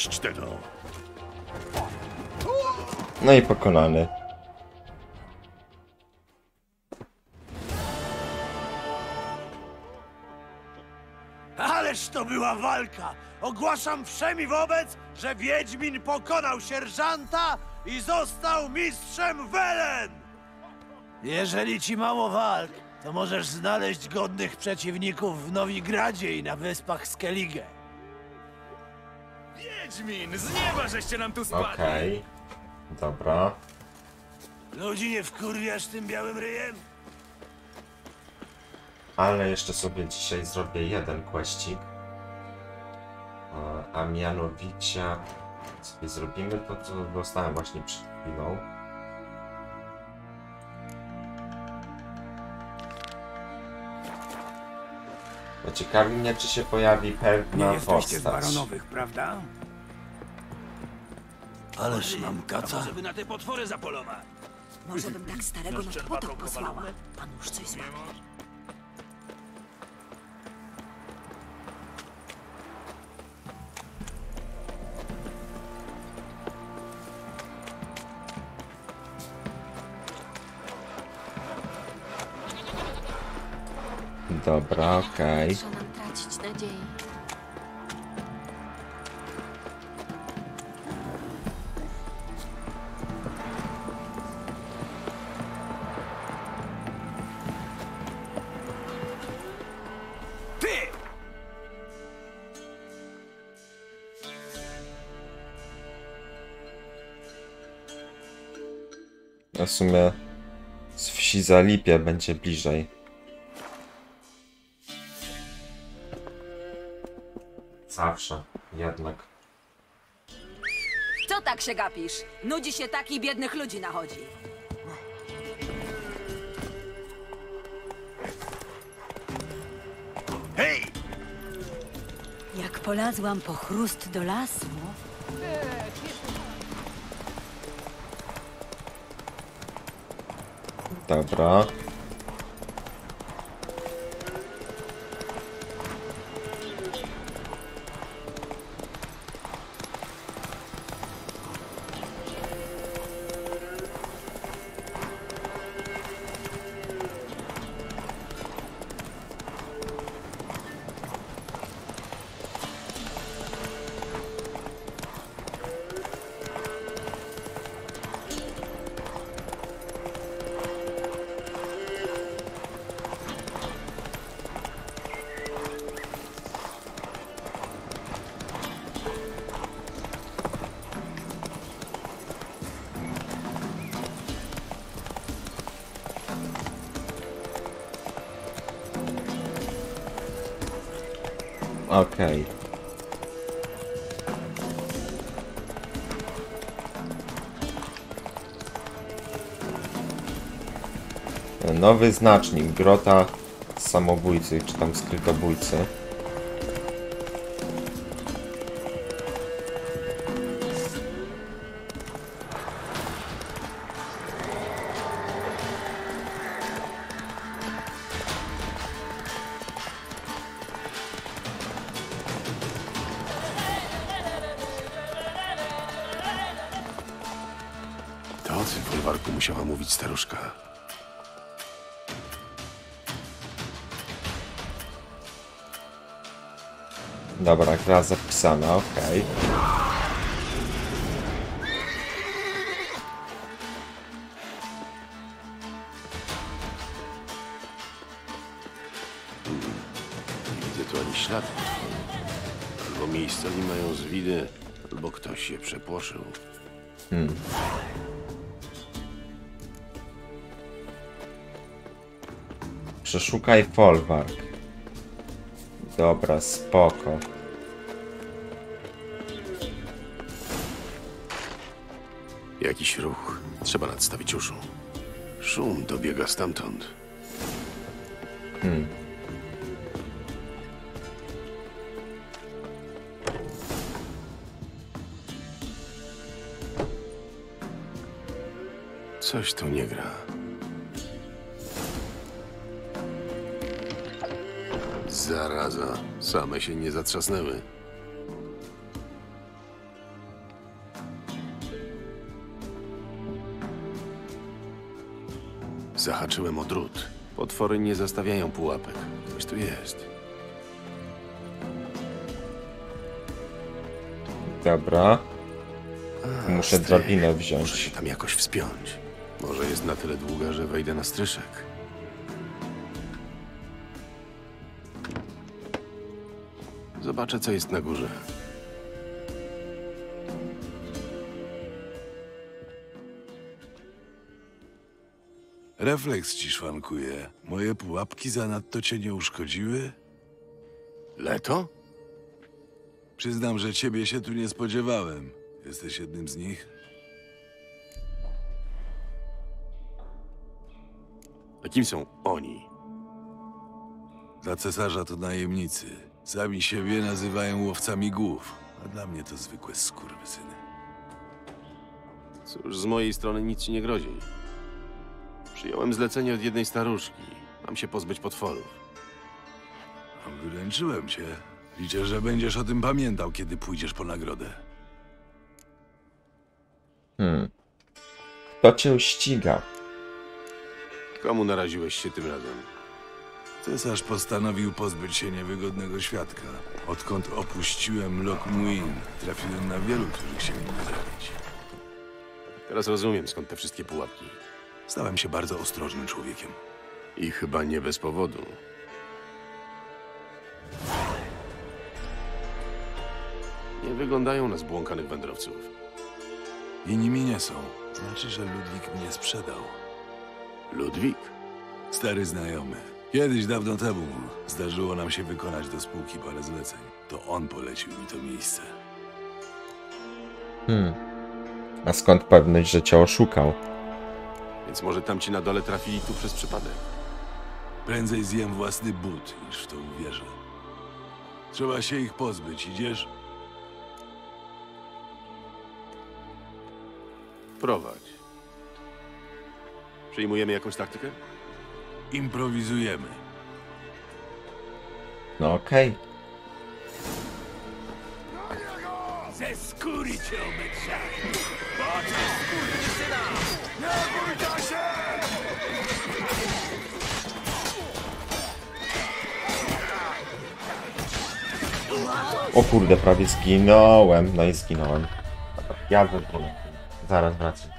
Dość tego. No i pokonany. Ależ to była walka! Ogłaszam wszemi wobec, że Wiedźmin pokonał sierżanta i został mistrzem Welen! Jeżeli ci mało walk, to możesz znaleźć godnych przeciwników w Nowigradzie i na wyspach Skellige. Wiedźmin, z nieba żeście nam tu spadli! Okej. Dobra. Ludzi nie wkurwiasz tym białym ryjem? Ale jeszcze sobie dzisiaj zrobię jeden questik. E, A mianowicie sobie zrobimy to, co dostałem właśnie przed chwilą. Bo ciekawi mnie, czy się pojawi Nie pewna jesteście z postać. baronowych, prawda? Ależ mam kaca. Może by na te potwory zapolować. Może bym tak starego na potok posłała. Pan już coś złapie. Dobra, okej. Trzeba nam tracić nadzieję. W sumie z wsi Zalipie będzie bliżej. Zawsze, jednak. Co tak się gapisz? Nudzi się taki biednych ludzi nachodzi. Hej! Jak polazłam po chrust do lasu, Dobra. Nowy znacznik. Grota samobójcy, czy tam skrytobójcy. Gra zapisana, okej. Nie widzę tu ani śladu. Albo miejscowi mają zwidy, albo ktoś się przepłoszył. Hmm. Przeszukaj folwark. Dobra, spoko. Trzeba nadstawić uszu. Szum dobiega stamtąd. Hmm. Coś tu nie gra. Zaraza. Same się nie zatrzasnęły. Zahaczyłem o drut. Potwory nie zastawiają pułapek. Ktoś tu jest. Dobra. A, Muszę styk. drabinę Muszę wziąć. się tam jakoś wspiąć. Może jest na tyle długa, że wejdę na stryszek. Zobaczę, co jest na górze. Refleks ci szwankuje. Moje pułapki zanadto cię nie uszkodziły? Leto? Przyznam, że ciebie się tu nie spodziewałem. Jesteś jednym z nich? A kim są oni? Dla cesarza to najemnicy. Sami siebie nazywają łowcami głów, a dla mnie to zwykłe skurwysyny. Cóż, z mojej strony nic ci nie grozi. Przyjąłem zlecenie od jednej staruszki. Mam się pozbyć potworów. Wyręczyłem cię. Liczę, że będziesz o tym pamiętał, kiedy pójdziesz po nagrodę. Hmm. Kto cię ściga? Komu naraziłeś się tym razem? Cesarz postanowił pozbyć się niewygodnego świadka. Odkąd opuściłem Lokmuin, trafiłem na wielu, którzy chcieli mnie zabić. Teraz rozumiem, skąd te wszystkie pułapki. Stałem się bardzo ostrożnym człowiekiem. I chyba nie bez powodu. Nie wyglądają na zbłąkanych wędrowców. I nimi nie są. Znaczy, że Ludwik mnie sprzedał. Ludwik? Stary znajomy. Kiedyś, dawno temu, zdarzyło nam się wykonać do spółki parę zleceń. To on polecił mi to miejsce. Hmm. A skąd pewność, że cię oszukał? Więc może tamci na dole trafili tu przez przypadek. Prędzej zjem własny but, niż w to uwierzę. Trzeba się ich pozbyć, idziesz? Prowadź. Przyjmujemy jakąś taktykę? Improwizujemy. No okej. Ze skóry cię obejrzałem. Chodź, skóry, syna! O kurde, prawie zginąłem. No i zginąłem. Ja wypłynę. Zaraz wracam.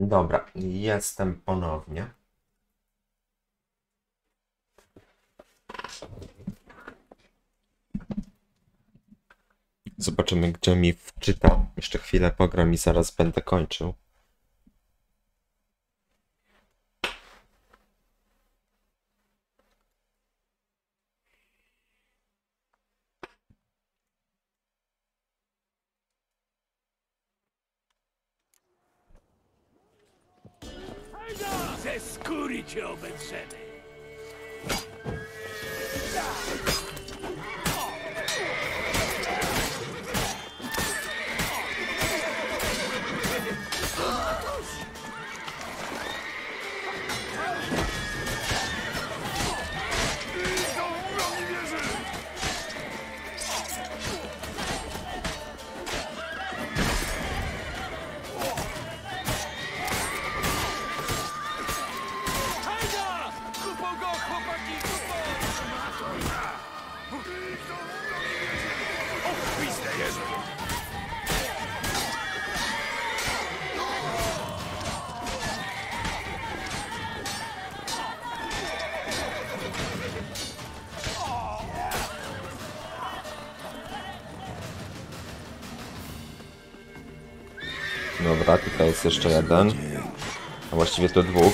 Dobra, jestem ponownie. Zobaczymy, gdzie mi wczyta. Jeszcze chwilę pogram i zaraz będę kończył. Dobra, tutaj jest jeszcze jeden. A właściwie to dwóch.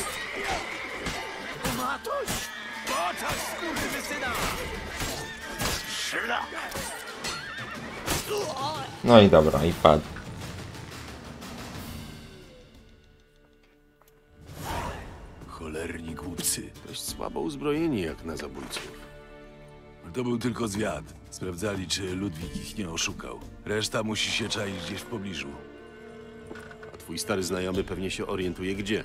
No i dobra, i padł. Cholerni głupcy. Dość słabo uzbrojeni jak na zabójców. To był tylko zwiad. Sprawdzali, czy Ludwik ich nie oszukał. Reszta musi się czaić gdzieś w pobliżu. Twój stary znajomy pewnie się orientuje gdzie.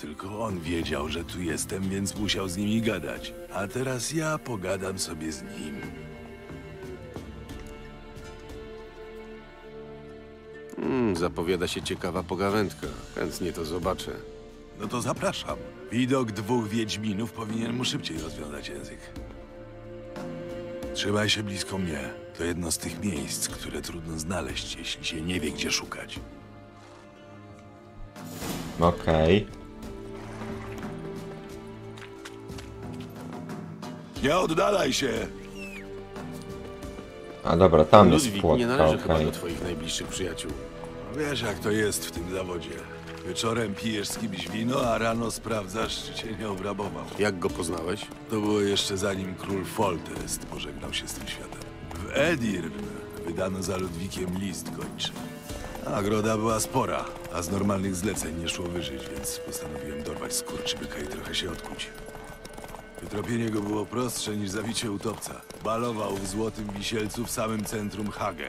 Tylko on wiedział, że tu jestem, więc musiał z nimi gadać. A teraz ja pogadam sobie z nim. Hmm, zapowiada się ciekawa pogawędka. Chętnie to zobaczę. No to zapraszam. Widok dwóch wiedźminów powinien mu szybciej rozwiązać język. Trzymaj się blisko mnie. To jedno z tych miejsc, które trudno znaleźć, jeśli się nie wie, gdzie szukać. Okej. Nie oddalaj się! A dobra, tam jest Ludwik płotka, nie należy okej. chyba do twoich najbliższych przyjaciół. Wiesz, jak to jest w tym zawodzie. Wieczorem pijesz z kimś wino, a rano sprawdzasz, czy cię nie obrabował. Jak go poznałeś? To było jeszcze zanim król Foltest pożegnał się z tym światem. W Edirn wydano za Ludwikiem list gończy. Nagroda była spora, a z normalnych zleceń nie szło wyżyć, więc postanowiłem dorwać skurczybyka i trochę się odkuć. Wytropienie go było prostsze niż zabicie utopca. Balował w złotym wisielcu w samym centrum Hage.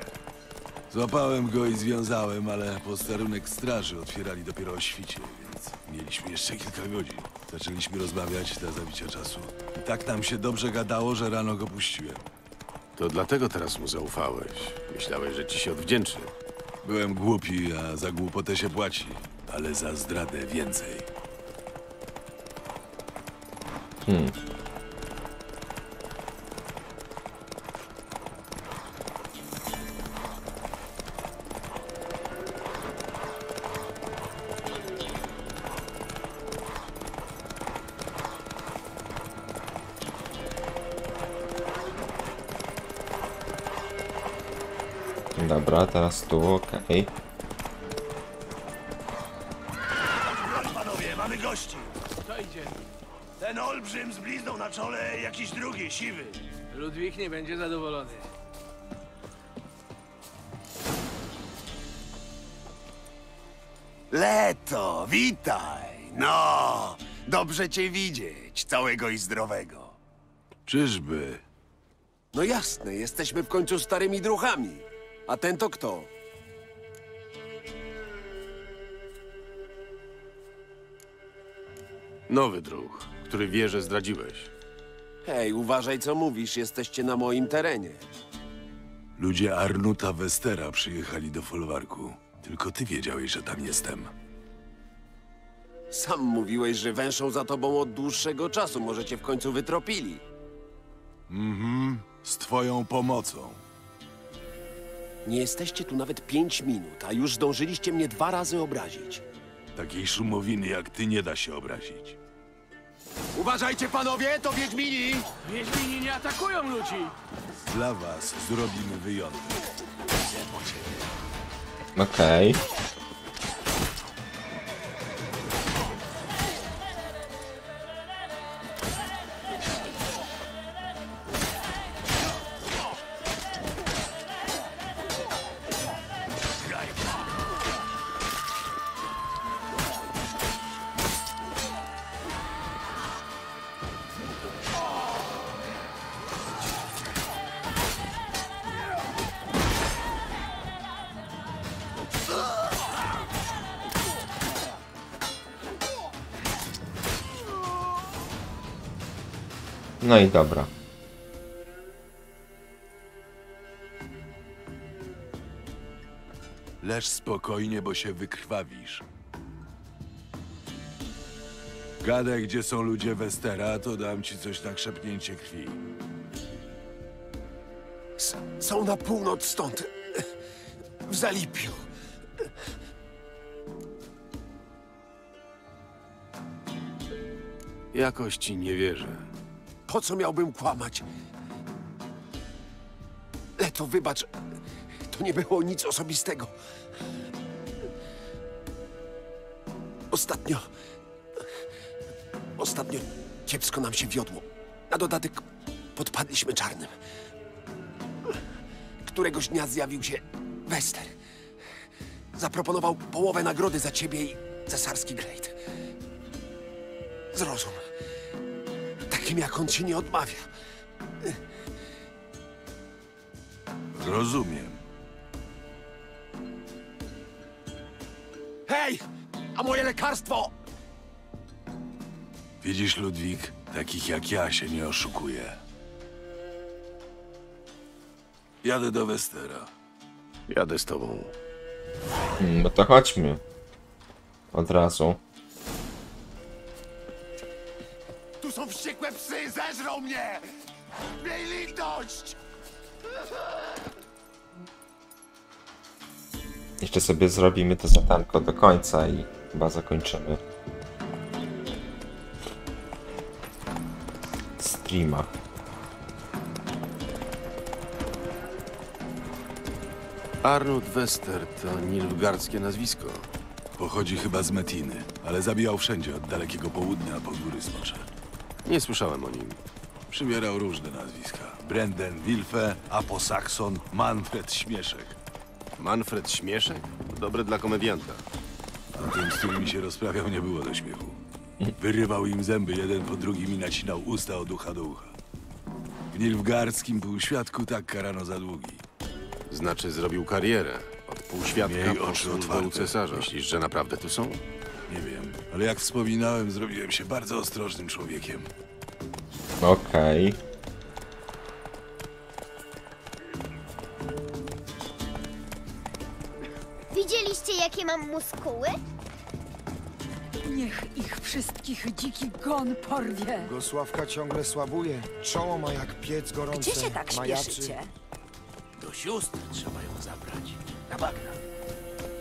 Złapałem go i związałem, ale posterunek straży otwierali dopiero o świcie, więc mieliśmy jeszcze kilka godzin. Zaczęliśmy rozmawiać dla zabicia czasu. I tak nam się dobrze gadało, że rano go puściłem. To dlatego teraz mu zaufałeś. Myślałeś, że ci się odwdzięczy. Byłem głupi, a za głupotę się płaci, ale za zdradę więcej. Hmm. Dobra, teraz tu, okej. Panowie, mamy gości. To idzie. Ten olbrzym z blizną na czole, jakiś drugi, siwy. Ludwik nie będzie zadowolony. Leto, witaj! No, dobrze cię widzieć, całego i zdrowego. Czyżby? No jasne, jesteśmy w końcu starymi druchami. A ten to kto? Nowy druh, który wie, że zdradziłeś. Hej, uważaj co mówisz, jesteście na moim terenie. Ludzie Arnuta Westera przyjechali do folwarku. Tylko ty wiedziałeś, że tam jestem. Sam mówiłeś, że węszą za tobą od dłuższego czasu, może cię w końcu wytropili. Mhm, z twoją pomocą. Nie jesteście tu nawet pięć minut, a już zdążyliście mnie dwa razy obrazić. Takiej szumowiny jak ty nie da się obrazić. Uważajcie panowie, to Wiedźmini! Wiedźmini nie atakują ludzi! Dla was zrobimy wyjątek. Okej. No i dobra. Leż spokojnie, bo się wykrwawisz. Gadaj, gdzie są ludzie Westera, to dam ci coś na krzepnięcie krwi. S są na północ stąd. W Zalipiu. Jakoś ci nie wierzę. Po co miałbym kłamać? Leto, wybacz. To nie było nic osobistego. Ostatnio... Ostatnio kiepsko nam się wiodło. Na dodatek podpadliśmy czarnym. Któregoś dnia zjawił się Wester. Zaproponował połowę nagrody za ciebie i cesarski glejt. Zrozum. Takim jak on ci nie odmawia. Rozumiem. Hej! A moje lekarstwo! Widzisz, Ludwik? Takich jak ja się nie oszukuje. Jadę do Westera. Jadę z tobą. No to chodźmy. Od razu. Wściekłe psy! Zeżrą mnie! Miej litość! Jeszcze sobie zrobimy to zatanko do końca i chyba zakończymy. Streama. Arnold Wester to nilfgaardzkie nazwisko. Pochodzi chyba z Metiny, ale zabijał wszędzie od dalekiego południa po góry smocze. Nie słyszałem o nim. Przybierał różne nazwiska. Brendan Wilfe, Apo Saxon, Manfred Śmieszek. Manfred Śmieszek? Dobre dla komedianta. A tym, z którymi się rozprawiał, nie było do śmiechu. Wyrywał im zęby jeden po drugim i nacinał usta od ucha do ucha. W nilfgaardzkim półświadku tak karano za długi. Znaczy zrobił karierę. Od półświadka Miej oczy otwarte. u cesarza. Myślisz, że naprawdę tu są? Nie wiem, ale jak wspominałem, zrobiłem się bardzo ostrożnym człowiekiem. Okej. Widzieliście, jakie mam muskuły? Niech ich wszystkich dziki gon porwie. Gosławka ciągle słabuje. Czoło ma jak piec gorący. Gdzie się tak majaczy. śpieszycie? Do sióstr trzeba ją zabrać. Na bagna.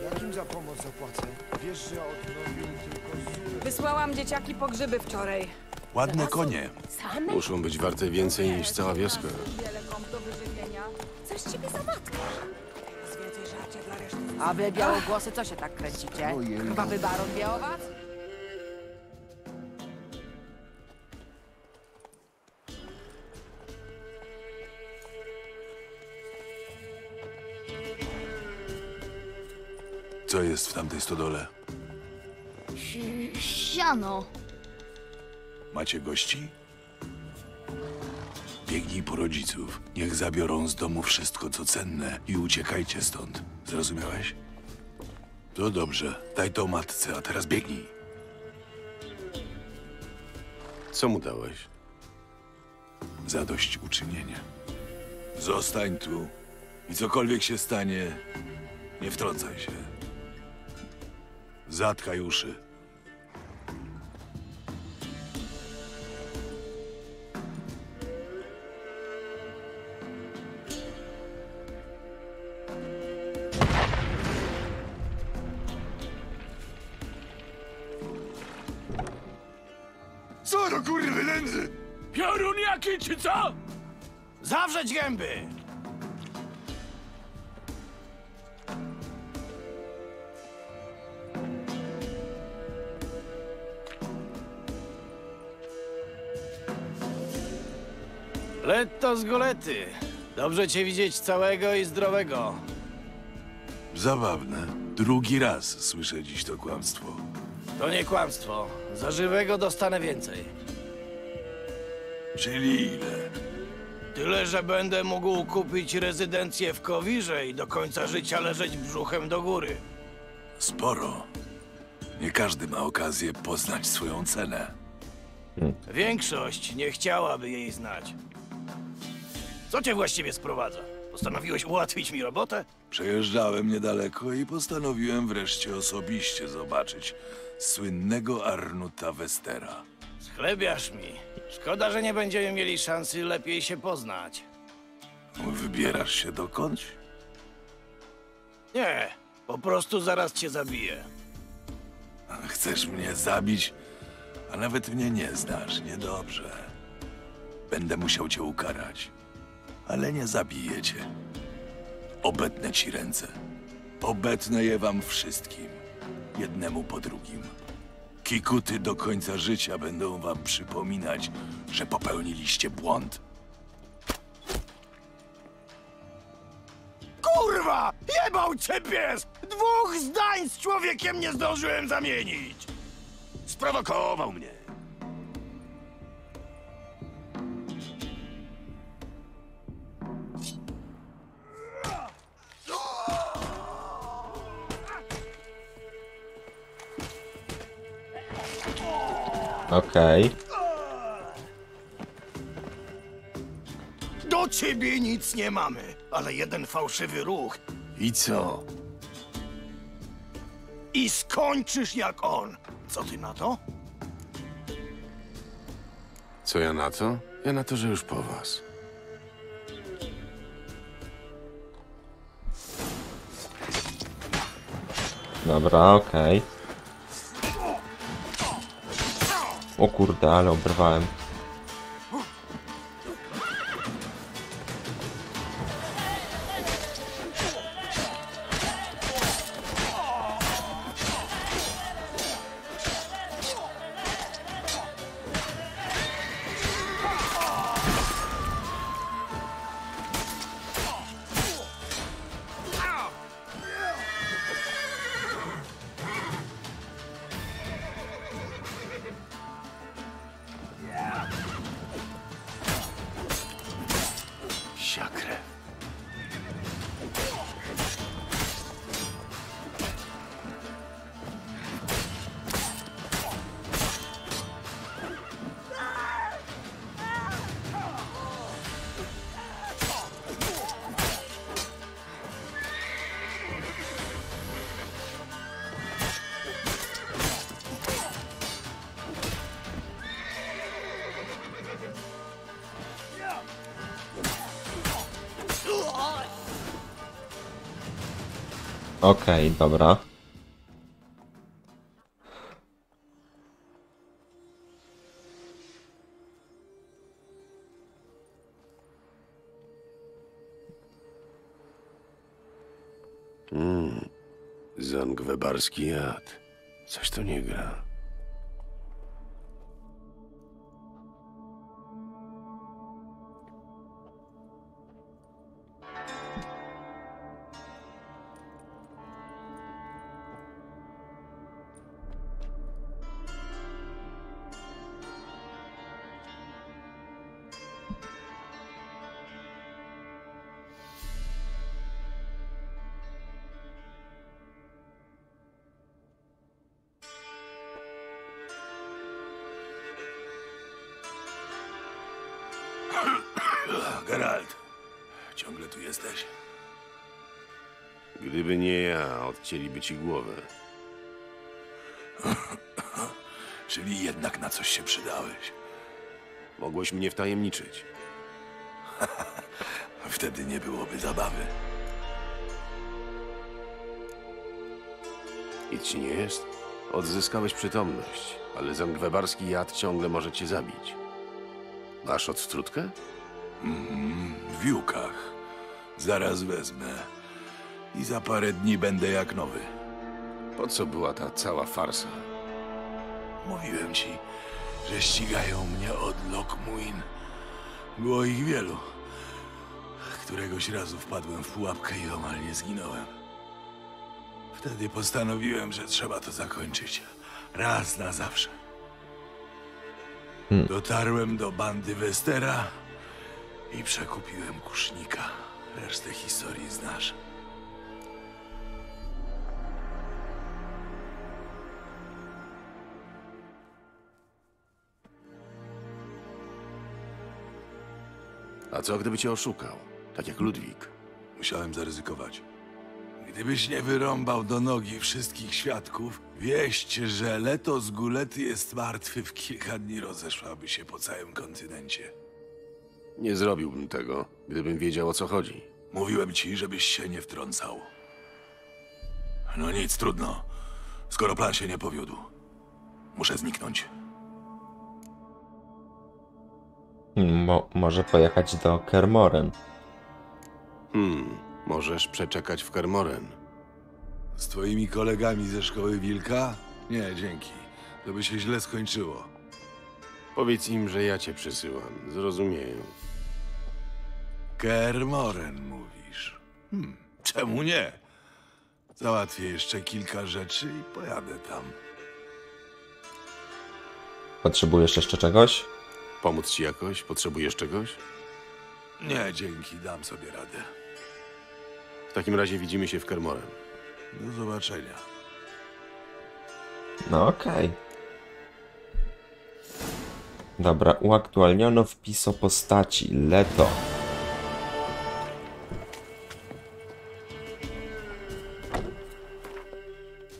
Jakim za pomoc zapłacę? Wiesz, że odnowił tylko. Wysłałam dzieciaki po grzyby wczoraj. Ładne konie. Same? Muszą być warte więcej niż cała wioska. Wiele kąp do wyżywienia. Coś ciebie za matka. Więcej żarcia dla reszty. A wy, białogłosy, co się tak kręcicie? Krwawy baron wie Co jest w tamtej stodole? Siano. Macie gości? Biegnij po rodziców. Niech zabiorą z domu wszystko, co cenne i uciekajcie stąd. Zrozumiałeś? To dobrze. Daj to matce, a teraz biegnij. Co mu dałeś? Zadość uczynienie. Zostań tu i cokolwiek się stanie, nie wtrącaj się. Zatkaj uszy. Co do kurwy nędzy? Piorun jaki czy co? Zawrzeć gęby! Letto z golety. Dobrze cię widzieć całego i zdrowego. Zabawne. Drugi raz słyszę dziś to kłamstwo. To nie kłamstwo. Za żywego dostanę więcej. Czyli ile? Tyle, że będę mógł kupić rezydencję w Kowirze i do końca życia leżeć brzuchem do góry. Sporo. Nie każdy ma okazję poznać swoją cenę. Większość nie chciałaby jej znać. Co cię właściwie sprowadza? Postanowiłeś ułatwić mi robotę? Przejeżdżałem niedaleko i postanowiłem wreszcie osobiście zobaczyć słynnego Arnuta Westera. Schlebiasz mi. Szkoda, że nie będziemy mieli szansy lepiej się poznać. Wybierasz się dokądś? Nie, po prostu zaraz cię zabiję. Chcesz mnie zabić, a nawet mnie nie znasz. Niedobrze. Będę musiał cię ukarać, ale nie zabiję cię. Obetnę ci ręce. Obetnę je wam wszystkim, jednemu po drugim. Kikuty do końca życia będą wam przypominać, że popełniliście błąd. Kurwa! Jebał cię pies! Dwóch zdań z człowiekiem nie zdążyłem zamienić! Sprowokował mnie. Okej. Do ciebie nic nie mamy, ale jeden fałszywy ruch. I co? I skończysz jak on. Co ty na to? Co ja na to? Ja na to, że już po was. Dobra, okej. O kurde, ale oberwałem. Okej, dobra. Mm. Zangwebarski jad. Coś to nie gra. Ja, odcięliby ci głowę. Czyli jednak na coś się przydałeś. Mogłeś mnie wtajemniczyć. Wtedy nie byłoby zabawy. Nic ci nie jest? Odzyskałeś przytomność, ale zangwebarski jad ciągle może cię zabić. Masz odstrutkę? Mm, w Jukach. Zaraz wezmę. I za parę dni będę jak nowy. Po co była ta cała farsa? Mówiłem ci, że ścigają mnie od Lockmuin. Było ich wielu. Któregoś razu wpadłem w pułapkę i omal nie zginąłem. Wtedy postanowiłem, że trzeba to zakończyć. Raz na zawsze. Hmm. Dotarłem do bandy Westera i przekupiłem kusznika. Resztę historii znasz. A co gdyby cię oszukał? Tak jak Ludwik. Musiałem zaryzykować. Gdybyś nie wyrąbał do nogi wszystkich świadków, wieść, że Leto z Gulety jest martwy w kilka dni rozeszłaby się po całym kontynencie. Nie zrobiłbym tego, gdybym wiedział o co chodzi. Mówiłem ci, żebyś się nie wtrącał. No nic, trudno. Skoro plan się nie powiódł, muszę zniknąć. Mo może pojechać do Kermoren. Hmm, możesz przeczekać w Kermoren. Z twoimi kolegami ze szkoły Wilka? Nie, dzięki. To by się źle skończyło. Powiedz im, że ja cię przysyłam. Zrozumieją. Kermoren mówisz. Hmm, czemu nie? Załatwię jeszcze kilka rzeczy i pojadę tam. Potrzebujesz jeszcze czegoś? Pomóc ci jakoś? Potrzebujesz czegoś? Nie, dzięki, dam sobie radę. W takim razie widzimy się w Kermoren. Do zobaczenia. No okej. Dobra, uaktualniono wpis o postaci. Leto.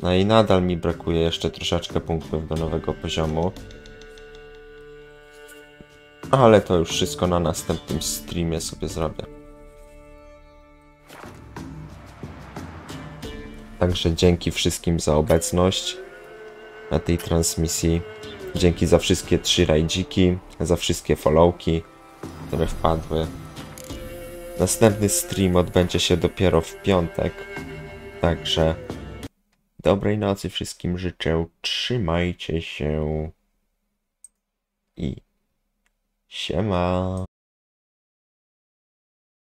No i nadal mi brakuje jeszcze troszeczkę punktów do nowego poziomu. Ale to już wszystko na następnym streamie sobie zrobię. Także dzięki wszystkim za obecność na tej transmisji. Dzięki za wszystkie trzy rajdziki, za wszystkie followki, które wpadły. Następny stream odbędzie się dopiero w piątek. Także dobrej nocy wszystkim życzę. Trzymajcie się i siema.